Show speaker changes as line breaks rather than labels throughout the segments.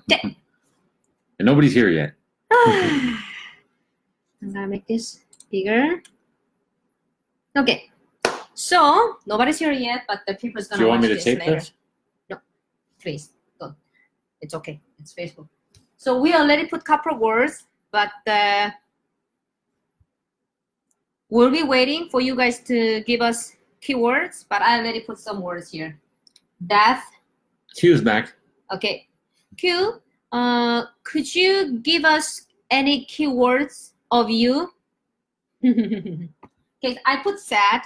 And nobody's here yet.
I'm gonna make this bigger. Okay. So nobody's here yet, but the people's gonna Do
you want me to
this
tape
later.
this?
Please don't. It's okay. It's Facebook. So we already put couple words, but uh, we'll be waiting for you guys to give us keywords. But I already put some words here. Death.
Q's back.
Okay. Q. Uh, could you give us any keywords of you? okay, I put sad,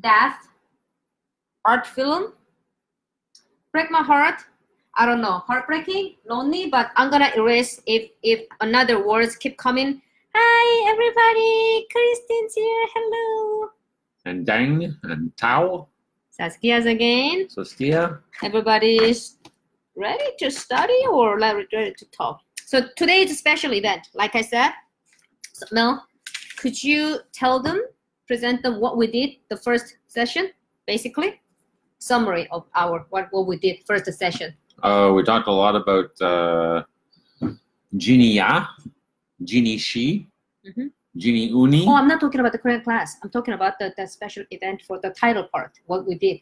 death, art film, break my heart. I don't know, heartbreaking, lonely, but I'm gonna erase if if another words keep coming. Hi everybody, Kristen's here. Hello.
And Dang and Tao.
Saskia's again.
Saskia.
Everybody's ready to study or like ready to talk. So today is a special event, like I said. So Mel, could you tell them, present them what we did the first session, basically? Summary of our what, what we did first session.
Uh, we talked a lot about uh, Genie Ya, Genie Shi,
Mhm.
Genie Uni.
Oh, I'm not talking about the Korean class. I'm talking about the, the special event for the title part, what we did.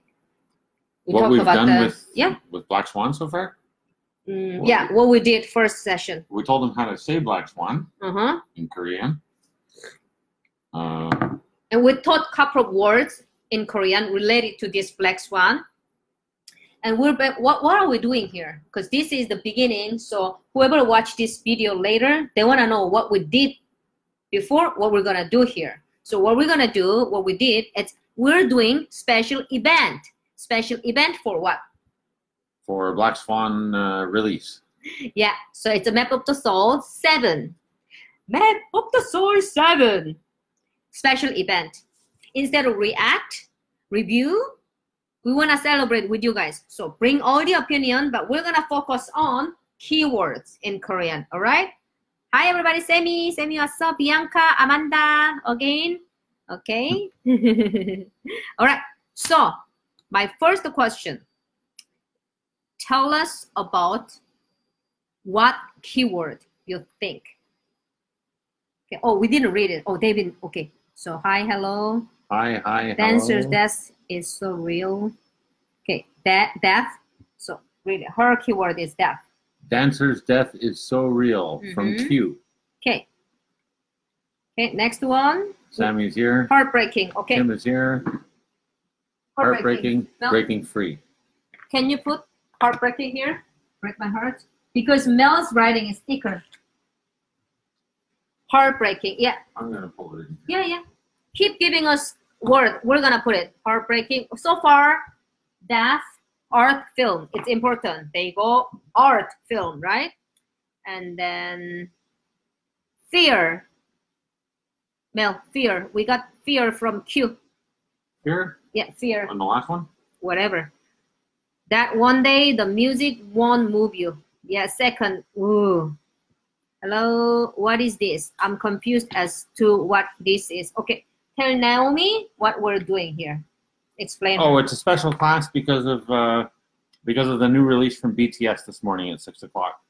We
what we've
about
done
the
with
yeah,
with Black Swan so far.
mm,
what
yeah,
we-
what we did first session.
We told them how to say Black Swan
Uh-huh.
in Korean. Uh,
and we taught a couple of words in Korean related to this black swan. And we're what what are we doing here? Because this is the beginning. So whoever watch this video later, they want to know what we did before, what we're gonna do here. So what we're gonna do, what we did, it's we're doing special event. Special event for what?
for Black Swan uh, release.
Yeah. So it's a map of the soul seven. Map of the soul seven. Special event. Instead of react, review, we want to celebrate with you guys. So bring all the opinion, but we're gonna focus on keywords in Korean. All right. Hi everybody, Sammy, Sammy, what's up? Bianca, Amanda, again. Okay. all right. So my first question. Tell us about what keyword you think. Okay. Oh, we didn't read it. Oh, David. Okay. So hi, hello.
Hi, hi,
Dancer's death is so real. Okay, that death. So really, her keyword is death.
Dancer's death is so real from
Mhm.
Q.
Okay. Okay, next one.
Sammy's here.
Heartbreaking. Okay.
Kim is here. Heartbreaking,
Mel,
breaking free.
Can you put heartbreaking here? Break my heart. Because Mel's writing is thicker. Heartbreaking. Yeah.
I'm gonna pull it in.
Yeah, yeah. Keep giving us word. We're gonna put it. Heartbreaking. So far, death, art, film. It's important. They go art, film, right? And then fear. Mel, fear. We got fear from Q.
Here
Yeah, fear.
on the last one.
Whatever. That one day the music won't move you. Yeah, second. Ooh. Hello, what is this? I'm confused as to what this is. Okay, tell Naomi what we're doing here. Explain.
Oh, it's a special class because of uh, because of the new release from BTS this morning at six o'clock.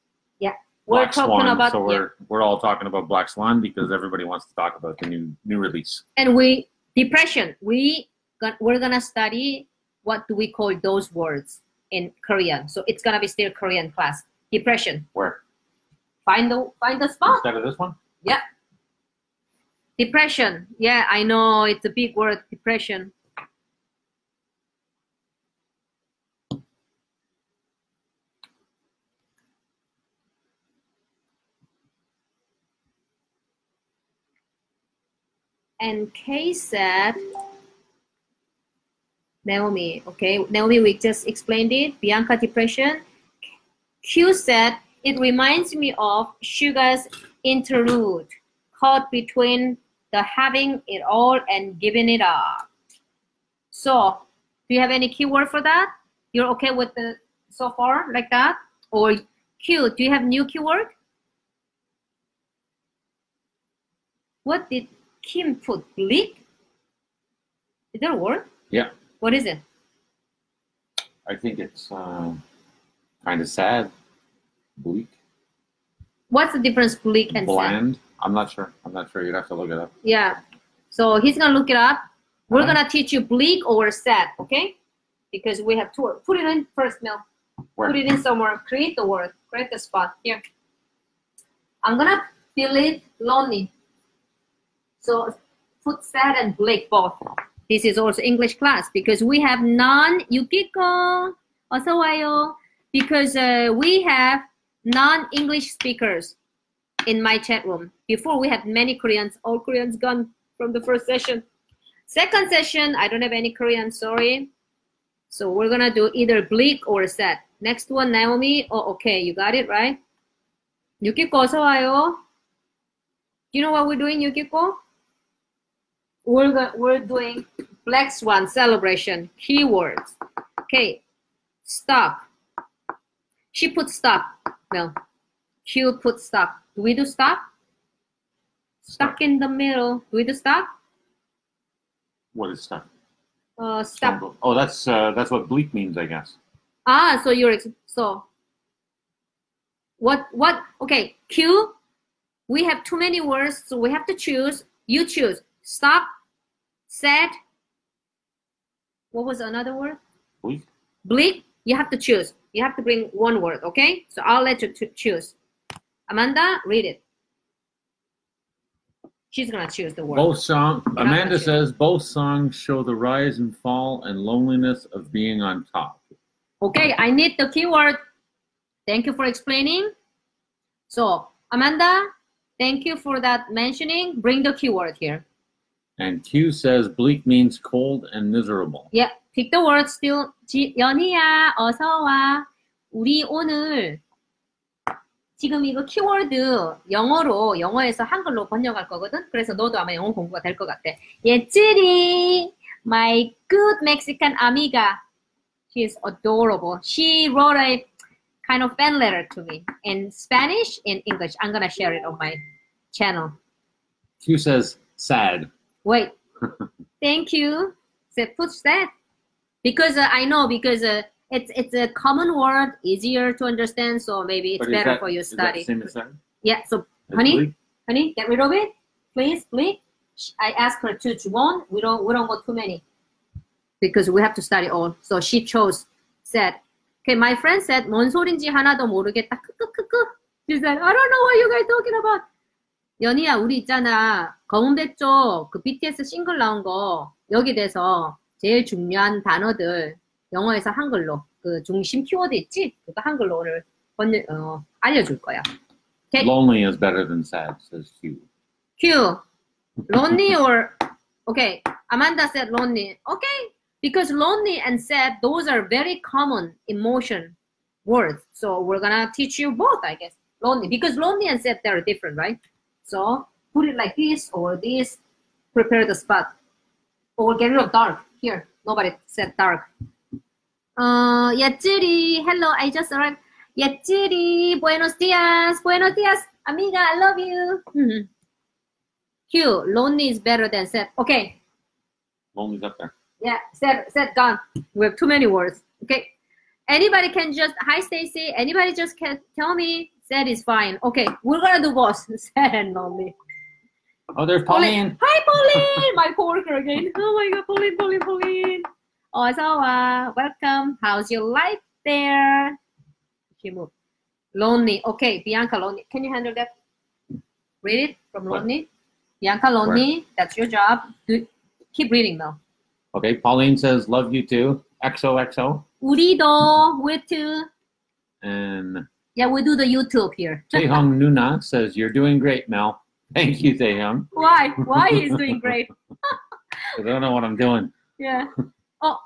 we're
Black
talking
Swan.
about
so
yeah.
we're we're all talking about Black Swan because everybody wants to talk about the new new release.
and we depression. We we're gonna study what do we call those words in Korean. So it's gonna be still Korean class. Depression.
Where
Find the find the spot.
instead of this one? Yeah.
Depression. Yeah, I know it's a big word. Depression. And Kay said, Naomi, okay, Naomi, we just explained it. Bianca, depression. Q said, it reminds me of Suga's interlude, caught between the having it all and giving it up. So, do you have any keyword for that? You're okay with the so far like that? Or Q, do you have new keyword? What did Kim put? Bleak? Is that a word?
Yeah.
What is it?
I think it's uh, Kind of sad. Bleak.
What's the difference bleak and sad?
Bland. I'm not sure. I'm not sure. You'd have to look it up.
Yeah. So he's gonna look it up. We're
Alright.
gonna teach you bleak or sad, okay? Because we have two. Put it in first, Mel.
Where?
Put it in somewhere. Create the word. Create the spot. Here. I'm gonna feel it lonely. So put sad and bleak both. This is also English class because we have non-yukiko osawayo because uh, we have non-English speakers in my chat room. Before we had many Koreans, all Koreans gone from the first session. Second session, I don't have any Korean, sorry. So we're gonna do either bleak or sad. Next one, Naomi. Oh, okay, you got it, right? Yukiko, so You know what we're doing, Yukiko? We're, we're doing Black Swan celebration, keywords. Okay, stop. She put stop. No. Q put stop. Do we do stop? Stuck in the middle. Do we do stop?
What is stuff?
Uh, stop.
Oh, that's uh, that's what bleak means, I guess.
Ah, so you're so. What what? Okay, Q. We have too many words, so we have to choose. You choose. Stop. Sad. What was another word?
Bleak.
Bleak. You have to choose. You have to bring one word. Okay. So I'll let you to choose. Amanda, read it. She's gonna choose the word.
Both song.
not
Amanda
much.
says both songs show the rise and fall and loneliness of being on top.
Okay, I need the keyword. Thank you for explaining. So, Amanda, thank you for that mentioning. Bring the keyword here.
And Q says bleak means cold and miserable.
Yeah, pick the word still. 지, 연희야, 어서 와. 우리 오늘 지금 이거 키워드 영어로 영어에서 한글로 번역할 거거든. 그래서 너도 아마 영어 공부가 될 것 같아. 예찌리, my good Mexican amiga. She is adorable. She wrote a kind of fan letter to me in Spanish, in English. I'm gonna share it on my channel.
Q says sad.
Wait. Thank you. Said put that because uh, I know because uh, it's it's a common word, easier to understand. So maybe it's
But is
better
that-
for you
is that
study.
the same as sad?
Yeah. So
As
honey,
bleak?
honey, get rid of it, please, please. Sh- I asked her to to one. We don't we don't go too many because we have to study all. So she chose said. Okay, my friend said 뭔 소린지 하나도 모르겠다. 크크크크. She said I don't know what you guys talking about. 연희야, 우리 있잖아. 검은배 쪽그 BTS 싱글 나온 거 여기 대해서 제일 중요한 단어들 영어에서 한글로 그 중심 키워드 있지? 그거 한글로 오늘 번역, 어, 알려줄 거야. Okay.
Lonely is better than sad, says Q.
Q. Lonely or okay. Amanda said lonely. Okay, because lonely and sad those are very common emotion words. So we're gonna teach you both, I guess. Lonely because lonely and sad they're different, right? So put it like this or this. Prepare the spot. Or get rid of dark. Here, nobody said dark. Uh, Yatsiri, hello, I just arrived. Yatsiri, buenos dias, buenos dias, amiga, I love you. Mhm. Q, lonely is better than sad. Okay,
Lonely's up there.
yeah, sad, sad gone. We have too many words. Okay, anybody can just hi Stacy. Anybody just can tell me sad is fine. Okay, we're gonna do both sad and lonely.
Oh, there's Pauline.
Hi Pauline, my coworker again. Oh my God, Pauline, Pauline, Pauline. 어서 와. Welcome. How's your life there? She moved. Lonely. Okay, Bianca lonely. Can you handle that? Read it from
What?
lonely. Bianca lonely. That's your job. Do, keep reading though.
Okay, Pauline says love you too. XOXO.
우리도 we too.
And
yeah, we do the YouTube here.
Taehyung Nuna says you're doing great, Mel. Thank you, Taehyung.
Why? Why he's doing great?
I don't know what I'm doing.
Yeah. Oh,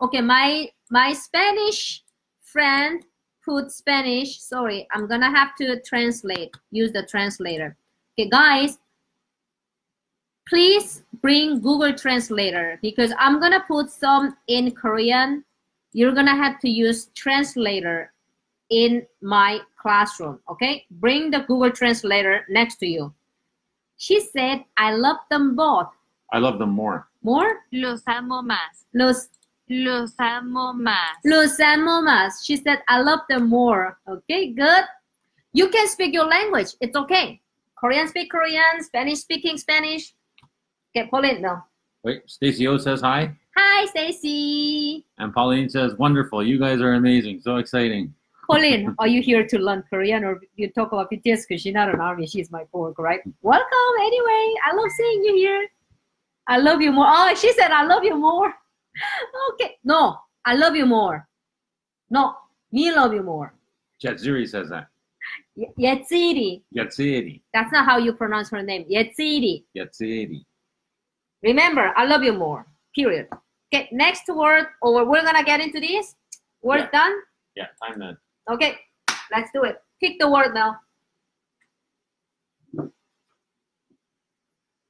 okay. My my Spanish friend put Spanish. Sorry, I'm gonna have to translate. Use the translator. Okay, guys. Please bring Google Translator because I'm gonna put some in Korean. You're gonna have to use translator in my classroom. Okay, bring the Google Translator next to you. She said, "I love them both."
I love them more.
More
Los amo más.
Los
Los amo más.
Los amo más. She said, I love them more. Okay, good. You can speak your language. It's okay. Korean speak Korean, Spanish speaking Spanish. Okay, Pauline, no.
Wait, Stacy O says hi.
Hi, Stacy.
And Pauline says, wonderful. You guys are amazing. So exciting.
Pauline, are you here to learn Korean or you talk about BTS because she's not an army, she's my coworker, right? Welcome anyway. I love seeing you here. I love you more. Oh, she said I love you more. Okay. No, I love you more. No, me love you more.
Jetsuri says that.
Ye- Yetziri. That's not how you pronounce her name. Yetziri.
Yatsiri.
Remember, I love you more. Period. Okay, next word, or we're gonna get into this. Word
Yeah.
done?
Yeah, time then.
Okay, let's do it. Pick the word now.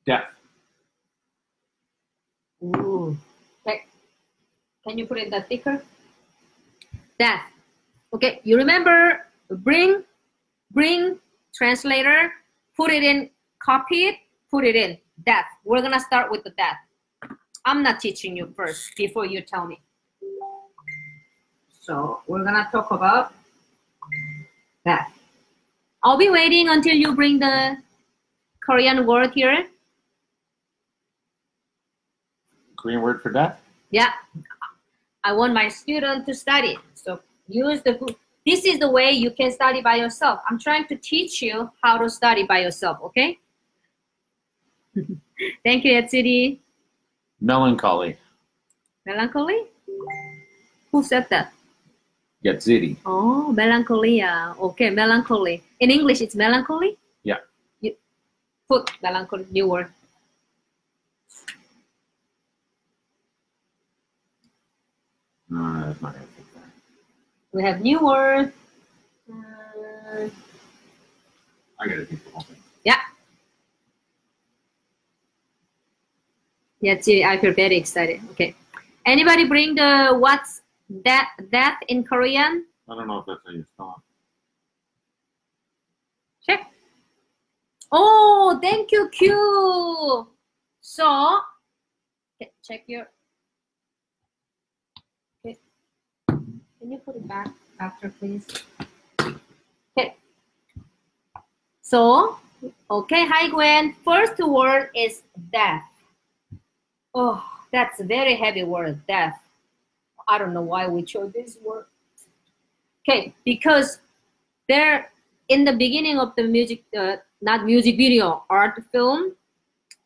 Death.
Ooh. Okay. Can you put it that thicker? Death. Okay, you remember bring, bring, translator, put it in, copy it, put it in. Death. We're gonna start with the death. I'm not teaching you first before you tell me. So we're gonna talk about that. I'll be waiting until you bring the Korean word here.
Korean word for deaf?
Yeah, I want my student to study. So use the book. This is the way you can study by yourself. I'm trying to teach you how to study by yourself, okay? Thank you, Etsy.
Melancholy.
Melancholy? Who said that?
Yatsiri.
Oh, melancholia. Okay, melancholy. In English, it's melancholy?
Yeah.
You put melancholy, new word.
No, that's not that.
We have new word. Uh,
I gotta take the whole thing.
Yeah. Yeah, see, I feel very excited. Okay. Anybody bring the what's that that in Korean?
I don't know if that's how you spell
Check. Oh, thank you, Q. So, check your. Okay. Can you put it back after, please? Okay. So, okay, hi Gwen. First word is death. Oh, that's a very heavy word, death. I don't know why we chose this word. Okay, because there in the beginning of the music, uh, not music video, art film,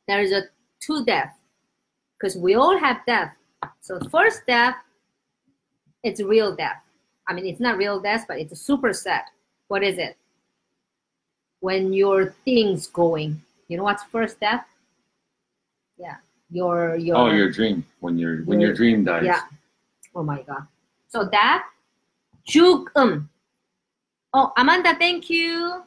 there is a two death because we all have death. So first death, it's real death. I mean, it's not real death, but it's a super sad. What is it? When your things going. You know what's first death? Yeah, your your.
Oh, your dream. When your when your
Your-
dream dies.
Yeah. Oh my god. So that 죽음. Oh, Amanda, thank you.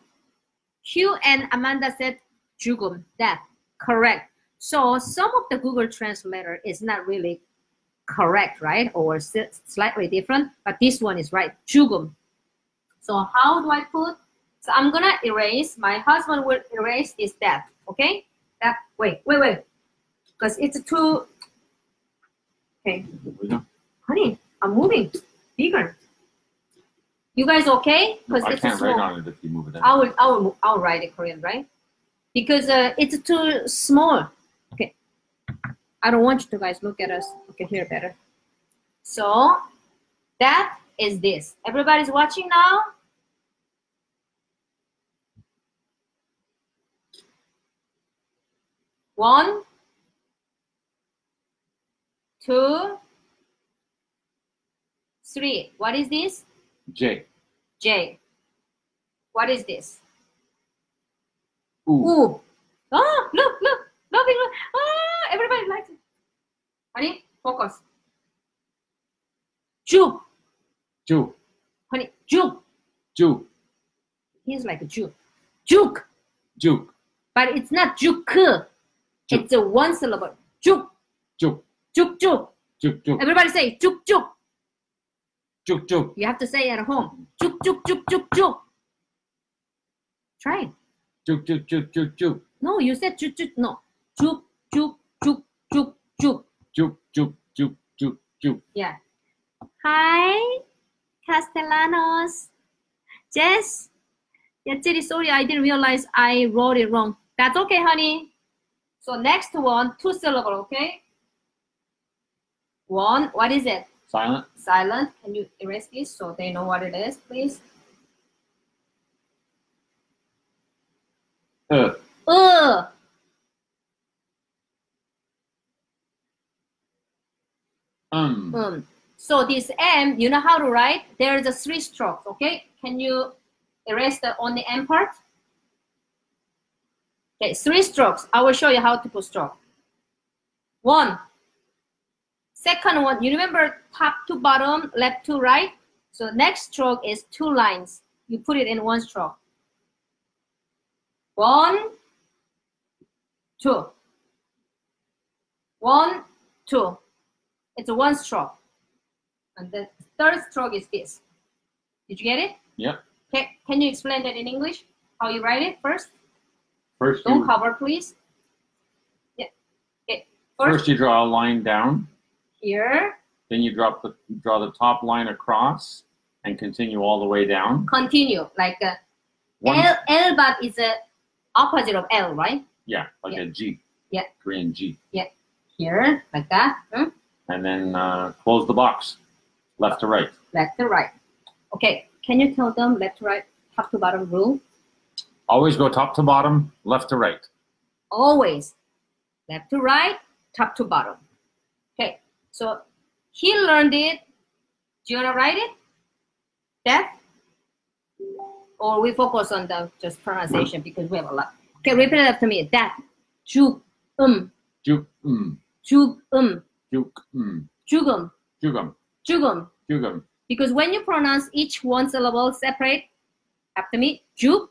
Q and Amanda said 죽음. That correct. So some of the Google Translator is not really correct, right? Or s- slightly different, but this one is right. 죽음. So how do I put? So I'm gonna erase. My husband will erase this death. Okay? That wait, wait, wait. Because it's too. Okay. Honey, I'm moving bigger. You guys okay? Because
I
it's
can't
small.
write on it if you move it.
I will, I will, I'll write it Korean, right? Because uh, it's too small. Okay. I don't want you to guys look at us. Okay, hear better. So that is this. Everybody's watching now. One, two, three. What is this?
J.
J. What is this?
Ooh.
Ooh. Oh, look, look. Loving, look. Ah, everybody likes it. Honey, focus. Jew.
Ju.
Honey, Jew.
Ju.
He's like a Jew. Juke.
Juke.
But it's not juke.
Juke.
It's a one syllable. Juke.
Juke.
Juke, juke.
Juke. Juke.
Everybody say juke, juke.
Juke. Juke.
You have to say at home. Juke, juke, juke, juke, juke. Try.
Juke. Juke. Juke. Juke. Juke.
No, you said juke, juke. No. Juke, juke, juke, juke, juke.
Juke. Juke. Juke. Juke. Juke.
Yeah. Hi, Castellanos. Jess. Yeah, sorry, I didn't realize I wrote it wrong. That's okay, honey. So next one, two syllable, okay? One, what is it?
Silent.
Silent. Can you erase this so they know what it is, please?
Uh.
Uh.
Um.
Um. So this M, you know how to write? There is a three strokes, okay? Can you erase the only M part? Okay, three strokes. I will show you how to put stroke. One. Second one, you remember top to bottom, left to right? So next stroke is two lines. You put it in one stroke. One, two. One, two. It's a one stroke. And the third stroke is this. Did you get it?
Yeah.
Okay, can you explain that in English? How you write it first?
First
Don't
you,
cover, please. Yeah. Okay. First,
first you draw a line down.
Here,
Then you drop the draw the top line across and continue all the way down.
continue. Like uh,
One,
L, L but is the opposite of L, right?
yeah, like
Yeah.
a G.
Yeah.
Korean G. Yeah.
Here, like that. Hmm?
And then uh, close the box, left to right.
Left to right. Okay, can you tell them left to right, top to bottom rule?
Always go top to bottom, left to right.
Always left to right, top to bottom. So he learned it. Do you want to write it? That? Or we focus on the just pronunciation because we have a lot. Okay, repeat it after me. That. Juk, um,
Juk, mm,
juk, um,
juk, mm,
jugum,
jugum,
jugum.
jugum,
Because when you pronounce each one syllable separate, after me, juk,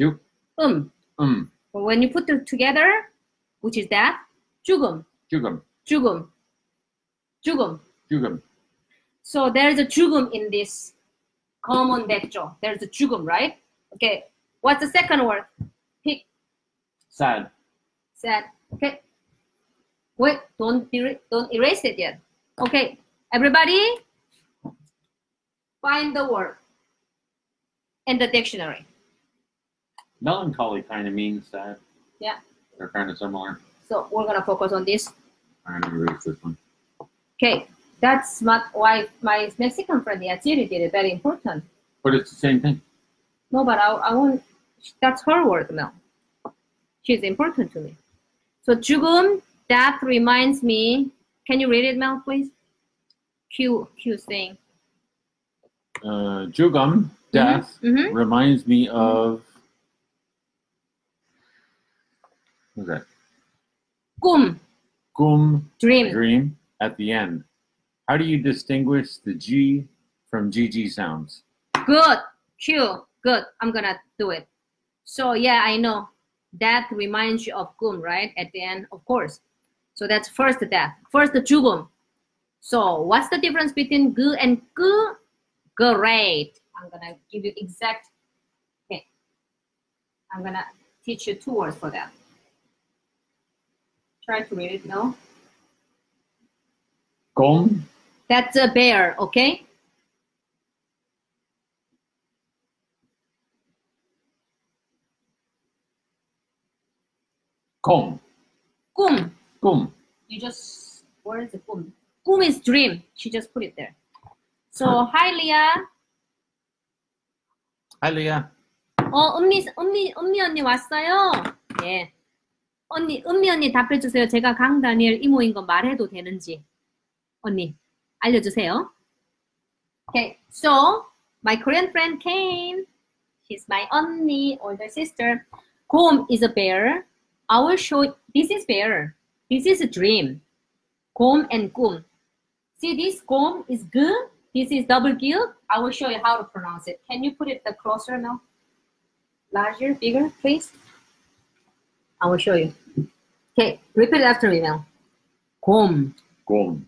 juk,
um.
um,
But when you put them together, which is that, jugum,
jugum,
jugum, jugum.
jugum.
So there's a jugum in this common vector. There's a jugum, right? Okay. What's the second word? Pick,
Sad.
said. Okay. Wait, don't er- don't erase it yet. Okay, everybody, find the word in the dictionary.
Melancholy kind of means sad.
Yeah.
They're kind of similar.
So we're gonna focus on this.
I read this one.
Okay, that's what why my Mexican friend Yatsiri did it very important.
But it's the same thing.
No, but I, I want that's her word now. She's important to me. So jugum, that reminds me. Can you read it, Mel, please? Q Q thing.
Uh, jugum, death,
Mm-hmm.
reminds me of. What's that?
Gum,
Gum,
dream.
dream, at the end. How do you distinguish the G from GG sounds?
Good. Q. Good. I'm gonna do it. So yeah, I know. That reminds you of gum, right? At the end, of course. So that's first death. First the jugum. So what's the difference between gu and gu? Great. I'm gonna give you exact. Okay. I'm gonna teach you two words for that. Try to read it now.
Gum,
That's a bear, okay?
gum,
Gum.
gum.
You just where is the gum? Gum is dream. She just put it there. So hi Leah.
Hi, Leah.
어 은미 은미 은미 언니 왔어요. 예. 언니 은미 언니 답해주세요. 제가 강다니엘 이모인 거 말해도 되는지. 언니 알려주세요. Okay. So my Korean friend came. She's my 언니, older sister. Gom is a bear. I will show. This is bear. This is a dream. Gom and gum. See this gom is good. This is double gill. I will show you how to pronounce it. Can you put it the closer now? Larger, bigger, please. I will show you. Okay, repeat it after me now. Gom.
Gum,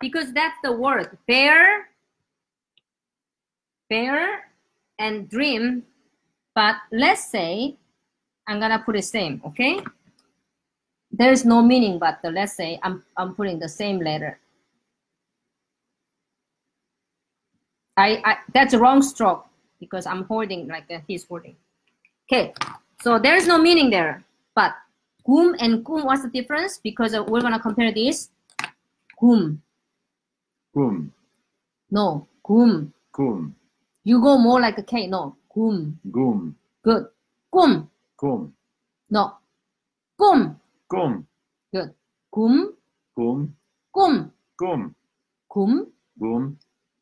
because that's the word, bear, bear, and dream, but let's say, I'm gonna put the same, okay? There's no meaning, but the, let's say I'm, I'm putting the same letter. I, I that's a wrong stroke because I'm holding like uh, he's holding. Okay, so there's no meaning there. But gum and kum, what's the difference? Because we're gonna compare this. Gum,
Gum,
no, gum.
gum,
You go more like a K, no, gum.
gum,
Good. Gum,
gum,
no. Gum,
gum,
good. Gum,
gum,
gum,
gum,
gum,
gum,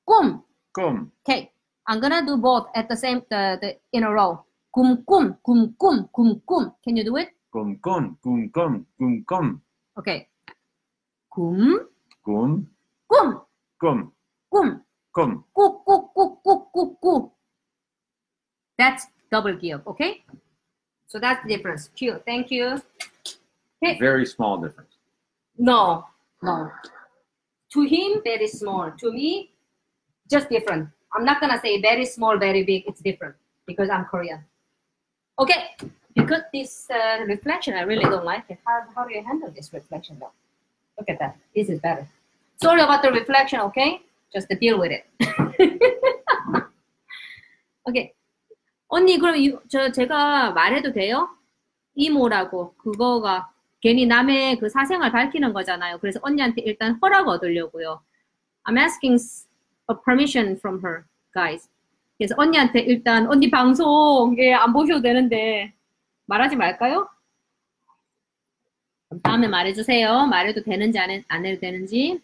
gum.
gum.
Okay, I'm gonna do both at the same the, the in a row. Gum gum gum gum gum gum. Can you do it?
Gum, gum, gum, gum, gum, gum,
Okay. Gum
gum,
gum
gum
gum. gu gu gu gu gu gu. That's double gear. Okay. So that's the difference. Q. Thank you. Okay.
Very small difference.
No, no. To him, very small. To me, just different. I'm not gonna say very small, very big. It's different because I'm Korean. Okay, because this uh, reflection, I really don't like it. How, how do you handle this reflection though? Look at that. This is better. Sorry about the reflection, okay? Just deal with it. okay. 언니 그럼 이, 저 제가 말해도 돼요? 이모라고 그거가 괜히 남의 그 사생활 밝히는 거잖아요. 그래서 언니한테 일단 허락 얻으려고요. I'm asking a permission from her, guys. 그래서 언니한테 일단 언니 방송 예, 안 보셔도 되는데 말하지 말까요? 다음에 말해주세요. 말해도 되는지 안, 해, 안 해도 되는지.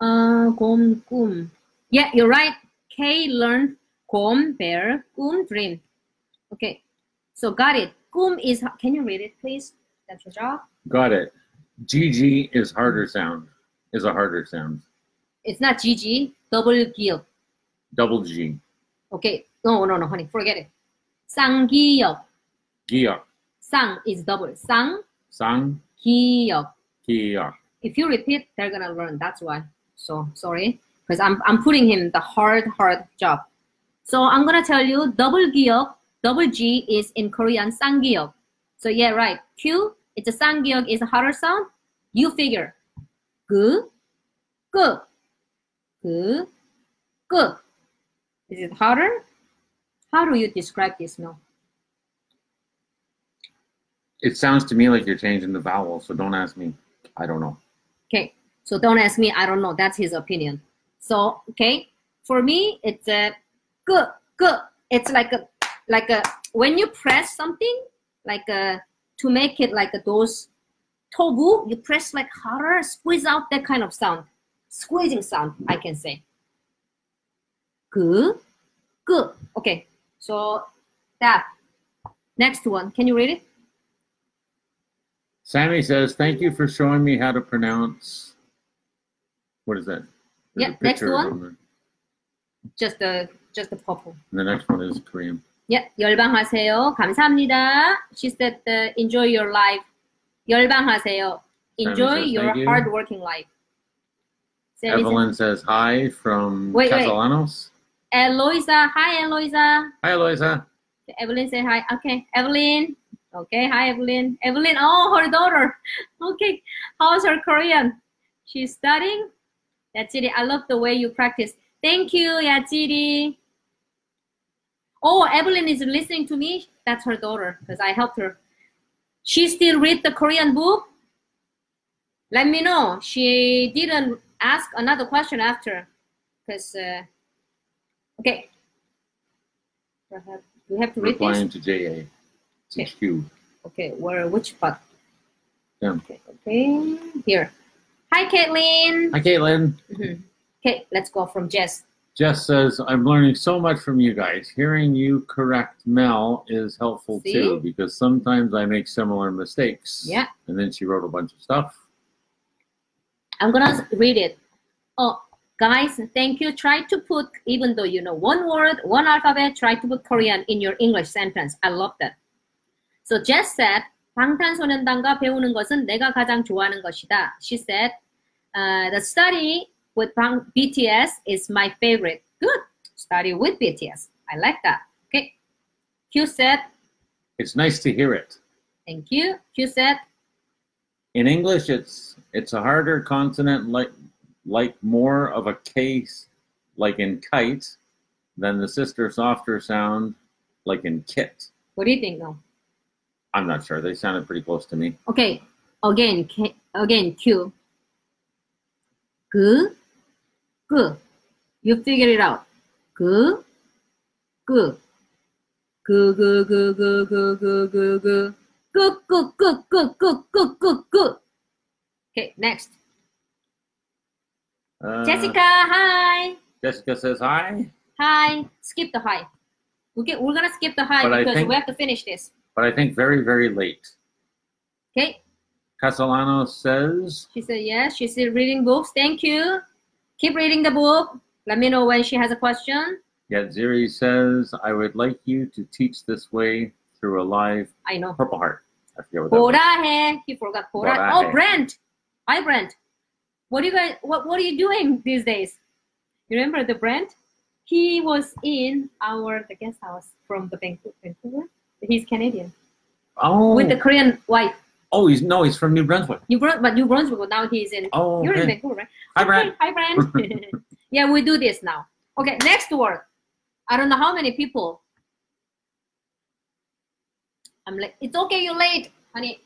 어, 곰, 꿈. Yeah, you're right. Kay learned 곰, bear, 꿈, dream. Okay, so got it. 꿈 is, can you read it, please? That's your job.
Got it. GG is harder sound. Is a harder sound.
It's not GG, double 기역.
Double G.
Okay, no, no, no, honey, forget it. 쌍기역.
Giyak.
쌍 is double.
Sang.
쌍기역.
Giyak.
If you repeat, they're gonna learn. That's why. So sorry, because I'm, I'm putting him the hard, hard job. So I'm gonna tell you double geok, double G is in Korean sanggeok. So yeah, right. Q, it's a is a harder sound. You figure. Gu, gu, gu, gu. Is it harder? How do you describe this now?
It sounds to me like you're changing the vowel, so don't ask me. I don't know.
Okay so don't ask me. I don't know. That's his opinion. So okay, for me, it's a good, good. It's like a like a when you press something like a to make it like a those tobu, you press like harder, squeeze out that kind of sound, squeezing sound. I can say. Good, good. Okay, so that next one. Can you read it?
Sammy says, "Thank you for showing me how to pronounce." What is that? There's
Yeah,
a
next
picture
one.
on there.
Just the just the purple.
And the next one is Korean.
예, 열방하세요. 감사합니다. She said, uh, enjoy your life. 열방하세요. Enjoy
says
your
thank you.
hard-working life. Sammy said-
Evelyn says hi from
Wait, wait.
Catalanos.
Eloisa, hi Eloisa.
Hi, Eloisa.
Evelyn say hi. Okay, Evelyn. Okay, hi Evelyn. Evelyn, oh, her daughter. Okay, how's her Korean? She's studying. Yatsiri, I love the way you practice. Thank you, Yatsiri. Oh, Evelyn is listening to me. That's her daughter because I helped her. She still read the Korean book. Let me know. She didn't ask another question after, because uh, okay. Perhaps we have to read this.
Replying to JA.
Okay. Okay, where which part?
Yeah.
Okay, okay, here. Hi, Caitlin.
Hi, Caitlin.
Mhm. Okay, let's go from Jess.
Jess says, I'm learning so much from you guys. Hearing you correct Mel is helpful
See?
too because sometimes I make similar mistakes.
Yeah.
And then she wrote a bunch of stuff.
I'm gonna read it. Oh, Guys, thank you. Try to put, even though you know one word, one alphabet, try to put Korean in your English sentence. I love that. So Jess said, 방탄소년단과 배우는 것은 내가 가장 좋아하는 것이다. She said, uh, the study with Bang- BTS is my favorite. Good. Study with BTS. I like that. Okay. Q said,
It's nice to hear it.
thank you. Q said,
In English, it's it's a harder consonant, like like more of a case, like in kite, than the sister softer sound, like in kit.
what do you think now?
I'm not sure. They sounded pretty close to me.
Okay. Again, again, Q. G, G, You figure it out. G, G, G, G, G, G, G, G, G, G, G, G, G, G, G, G, G, G. Okay, next. Jessica, hi.
Jessica says hi.
Hi. Skip the hi. We get, we're gonna skip the hi because we have to finish this
but I think very, very late.
Okay.
Casolano says.
She said yes. She's still reading books. Thank you. Keep reading the book. Let me know when she has a question.
Yeah, Ziri says, I would like you to teach this way through a live
I know.
Purple Heart. I forget what
He forgot Oh, Brent. Hi, Brent. What do you guys? What What are you doing these days? You remember the Brent? He was in our the guest house from the Vancouver. He's Canadian
Oh,
with the Korean wife.
oh, he's no, he's from New Brunswick.
New Brun- but New Brunswick. Now he's in.
Oh,
You're in
okay.
Vancouver, right?
Hi,
Okay,
Brent.
Hi, Brent. yeah, we do this now. Okay, next word. I don't know how many people. I'm like, it's okay, you're late, honey.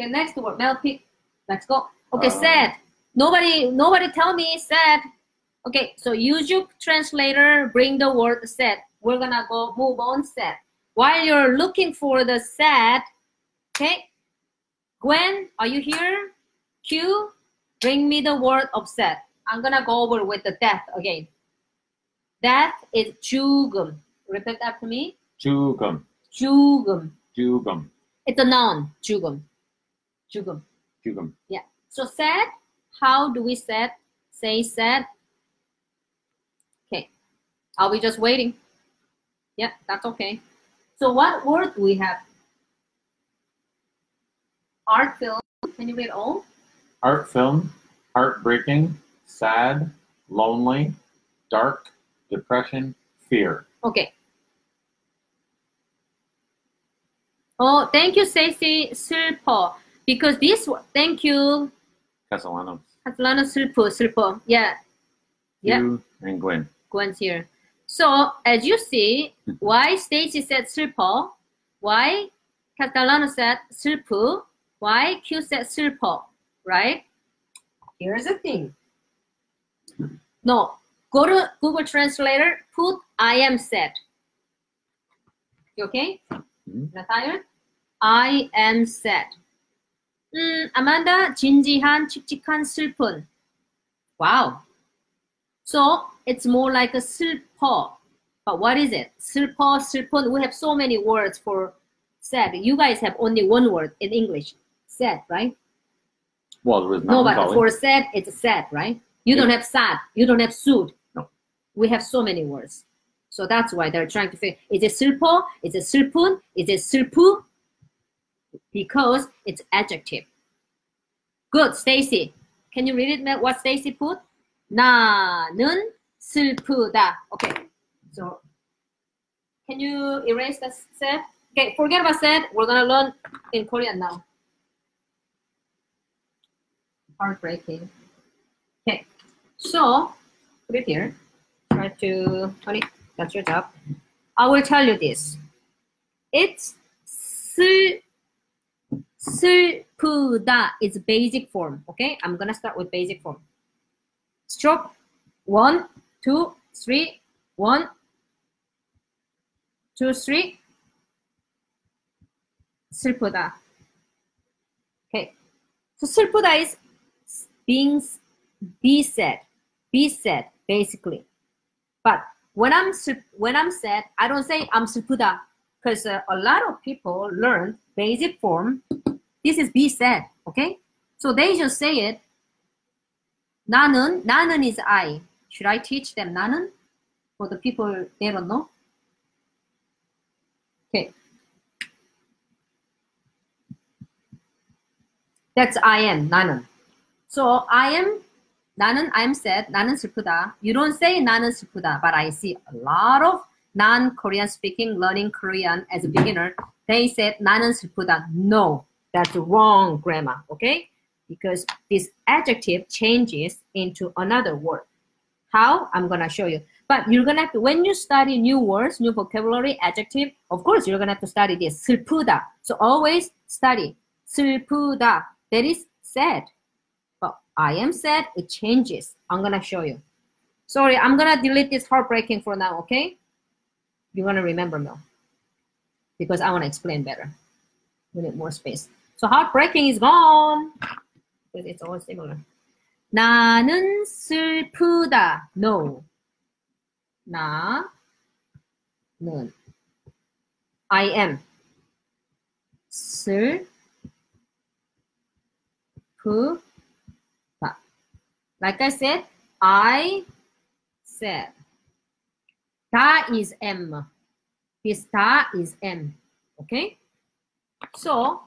Okay, next word. Mel pick. Let's go. Okay,
Uh.
sad. Nobody, nobody tell me sad. Okay, so YouTube translator bring the word sad. We're gonna go move on sad. While you're looking for the sad, okay, Gwen, are you here? Q, bring me the word of sad. I'm gonna go over with the death again. Death is 죽음. Repeat after me.
Jugum,
죽음.
Jugum,
It's a noun. 죽음. 죽음.
Jugum.
Yeah. So sad. How do we sad? Say sad. Okay. Are we just waiting? Yeah, that's okay. So what word do we have? Art film. Can you read all?
Art film, heartbreaking, sad, lonely, dark, depression, fear.
Okay. Oh, thank you, Stacy Silpo. Because this, thank you. Castellanos. Castellanos Silpo, Silpo. Yeah. Yeah.
And Gwen.
Gwen's here. So as you see, why Stacy said 슬퍼, why Catalano said 슬프, why Q said 슬퍼, right? Here's the thing. No, go to Google Translator, put I am sad. You okay?
Mhm.
Not tired? I am sad. 음, 아만다 진지한 칙칙한 슬픈. Wow. So it's more like a 슬퍼. But what is it? 슬퍼, 슬픈. We have so many words for sad. You guys have only one word in English. Sad, right?
Well, there was
No, but
melancholy.
for sad, it's sad, right? You don't have sad. You don't have sued.
No.
We have so many words. So that's why they're trying to figure. Is it 슬퍼? Is it 슬픈? Is it 슬프? Because it's adjective. Good, Stacy. Can you read it? Matt? What Stacy put? 나는 슬프다. Okay. So can you erase the sad? Okay, forget about sad. We're gonna learn in Korean now. Heartbreaking. Okay. So put it here. Try to honey, that's your job. I will tell you this. It's 슬 슬프다 is basic form. Okay, I'm gonna start with basic form. Stroke one, two, three, one, two, three. 슬프다. Okay, so 슬프다 is being be sad, be sad basically. But when I'm 슬- when I'm sad, I don't say I'm 슬프다 because uh, a lot of people learn basic form. This is be sad, okay? So they just say it. 나는 나는 is I. Should I teach them 나는 for the people they don't know? Okay. That's I am 나는. So I am 나는 I'm sad. 나는 슬프다. You don't say 나는 슬프다, but I see a lot of non-Korean speaking learning Korean as a beginner. They said 나는 슬프다. No, that's wrong grammar. Okay, because this adjective changes into another word. How? I'm gonna show you. But you're gonna have to when you study new words, new vocabulary, adjective. Of course, you're gonna have to study this 슬프다. So always study 슬프다. That is sad. But I am sad. It changes. I'm gonna show you. Sorry, I'm gonna delete this heartbreaking for now. Okay? You're gonna remember now because I wanna explain better. We need more space. So heartbreaking is gone Because it's all similar. 나는 슬프다. No. 나는 I am 슬프다. Like I said, I said. 다 is M. This 다 is M. Okay? So,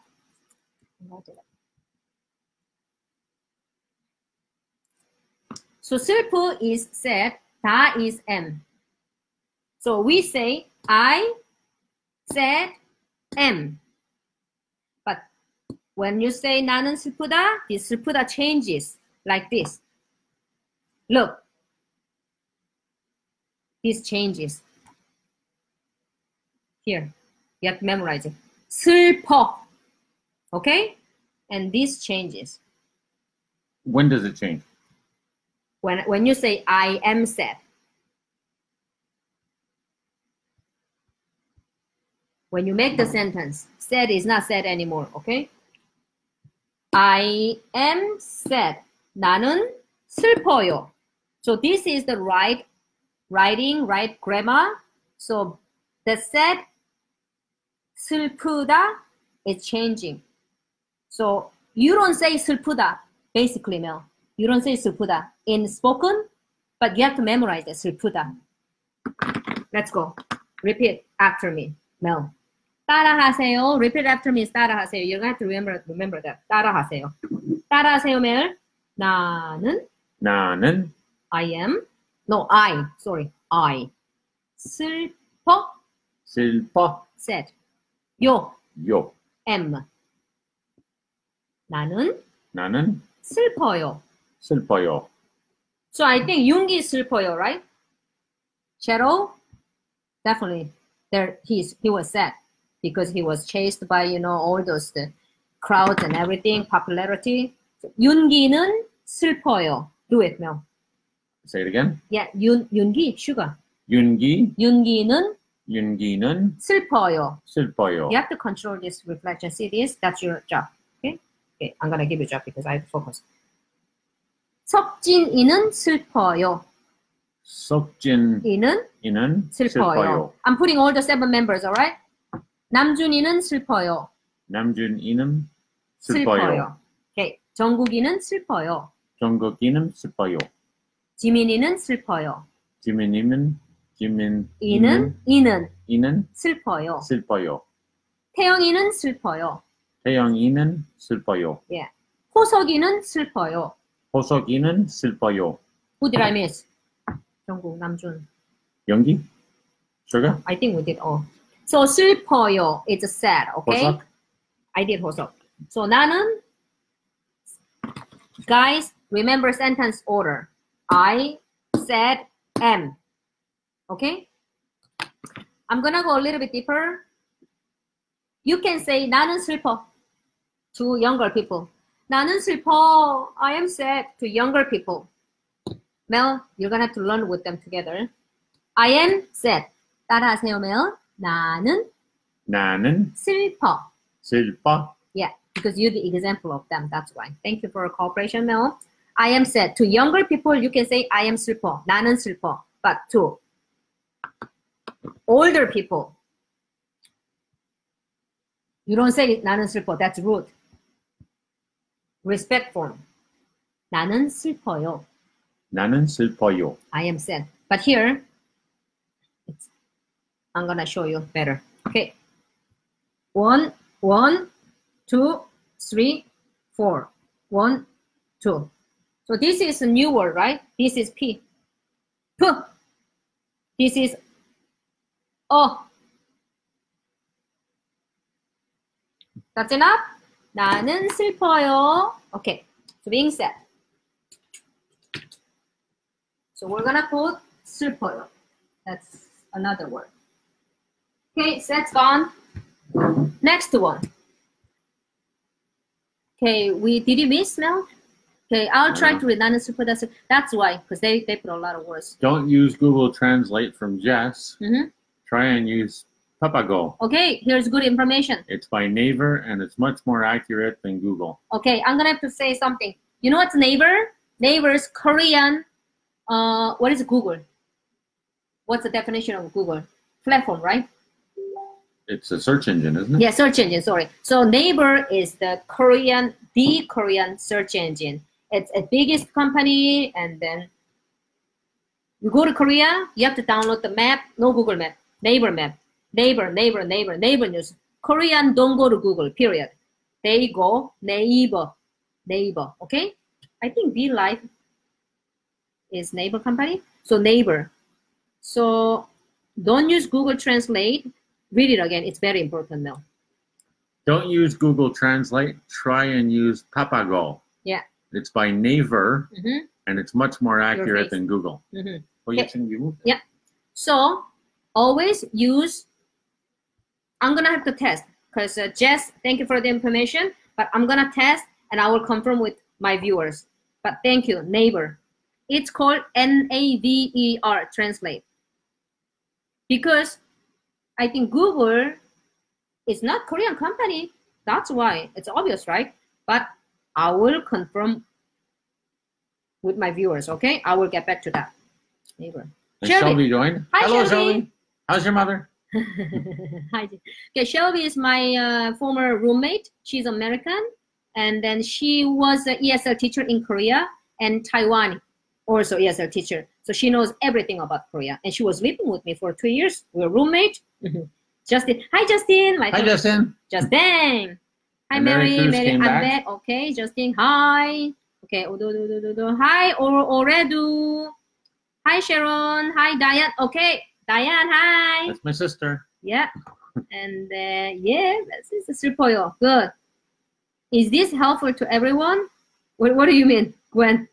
so 슬프 is said, 다 is M. So we say I said M. But when you say 나는 슬프다, this 슬프다 changes like this. Look. This changes. Here. You have to memorize it. 슬퍼. Okay? And this changes.
When does it change?
When, when you say I am sad. When you make the sentence, sad is not sad anymore, okay? I am sad. 나는 슬퍼요. So this is the right writing, right grammar. So the sad 슬프다 is changing. So you don't say 슬프다, basically, Mel. You don't say 슬프다 in spoken, but you have to memorize the 슬프다. Let's go. Repeat after me, Mel. 따라하세요. Repeat after me is 따라하세요. You're going to have to remember, remember that. 따라하세요. 따라하세요, Mel. 나는
나는
I am. No, I. Sorry. I. 슬퍼.
슬퍼
sad. 요.
요.
am. 나는
나는
슬퍼요.
슬퍼요.
So I think Yoongi 슬퍼요, right? Cheryl, definitely there he's he was sad because he was chased by you know all those the crowds and everything, popularity. 윤기는 슬퍼요. Do it, Mel.
Say it again.
Yeah, 윤 윤기 Suga.
윤기.
윤기는
윤기는
슬퍼요.
슬퍼요.
You have to control this reflection. See this? That's your job. Okay. Okay. I'm gonna give you a job because I focus. 석진이는 슬퍼요.
석진이는
이는 슬퍼요.
슬퍼요.
I'm putting all the seven members, alright? 남준이는 슬퍼요.
남준이는 슬퍼요.
Okay. 정국이는 슬퍼요.
정국이는 슬퍼요.
지민이는 슬퍼요.
지민이는 지민
이는 이는
이는
슬퍼요.
슬퍼요.
태영이는 슬퍼요.
태영이는 슬퍼요.
Yeah. 호석이는 슬퍼요.
보석이는 슬퍼요.
Who did I miss? 정국, 남준.
연기? Suga?
I think we did all. So 슬퍼요 is sad, okay? I did 보석. So 나는 guys remember sentence order. I said am. Okay? I'm gonna go a little bit deeper. You can say 나는 슬퍼 to younger people. 나는 슬퍼. I am sad to younger people. Mel, you're gonna have to learn with them together. I am sad. 따라하세요, Mel. 나는
나는
슬퍼.
슬퍼.
Yeah, because you're the example of them. That's why. Thank you for your cooperation, Mel. I am sad. To younger people, you can say I am 슬퍼. 나는 슬퍼. But to older people, you don't say 나는 슬퍼. That's rude. Respect form. 나는 슬퍼요.
나는 슬퍼요.
I am sad. But here, it's, I'm gonna show you better. Okay. One, one, two, three, four. One, two. So this is a new word, right? This is P. P. This is O. That's enough? 나는 슬퍼요. Okay. So being said. So we're gonna put 슬퍼요. That's another word. Okay, so that's gone. Next one. Okay, we did you miss Mel? Okay, I'll try to read 나는 슬퍼. That's that's why, because they, they put a lot of words.
Don't use Google Translate from Jess.
Mhm.
Try and use Papago.
Okay, here's good information.
It's by Naver and it's much more accurate than Google.
Okay, I'm gonna have to say something. You know what's Naver? Naver's Korean. Uh, what is Google? What's the definition of Google? Platform, right?
It's a search engine, isn't it?
Yeah, search engine. Sorry. So Naver is the Korean, the Korean search engine. It's a biggest company, and then you go to Korea, you have to download the map. No Google Map, Naver Map, Naver, neighbor, neighbor, Naver News. Korean don't go to Google. Period. They go Naver, Naver, Okay. I think V Live is Naver company. So Naver. So don't use Google Translate. Read it again. It's very important now.
Don't use Google Translate. Try and use Papago.
Yeah.
It's by Naver
hmm
and it's much more accurate than Google.
Mm -hmm.
Oh,
Okay.
you-
So always use. I'm gonna have to test because uh, Jess, thank you for the information, but I'm gonna test and I will confirm with my viewers. But thank you, Naver. It's called N A V E R translate because I think Google is not Korean company. That's why it's obvious, right? But I will confirm with my viewers. Okay, I will get back to that.
Naver.
Shelby.
Shelby joined.
Hi,
Hello,
Shelby.
How's your mother?
Hi. Okay, Shelby is my uh, former roommate. She's American, and then she was an ESL teacher in Korea and Taiwan, also ESL teacher. So she knows everything about Korea, and she was living with me for two years. We were roommate. Justin, hi Justin, my
Hi,
friend.
Justin.
Justin. Hi
And Mary
Mary, Mary, I'm
back.
back. Okay, Justin, hi. Okay, odo, do, do, do, do. hi, or Oredu. Hi Sharon. Hi Diane. Okay, Diane, hi.
That's my sister.
Yeah. and uh, yeah, this is a Surpoyo. Good. Is this helpful to everyone? What, what do you mean, Gwen?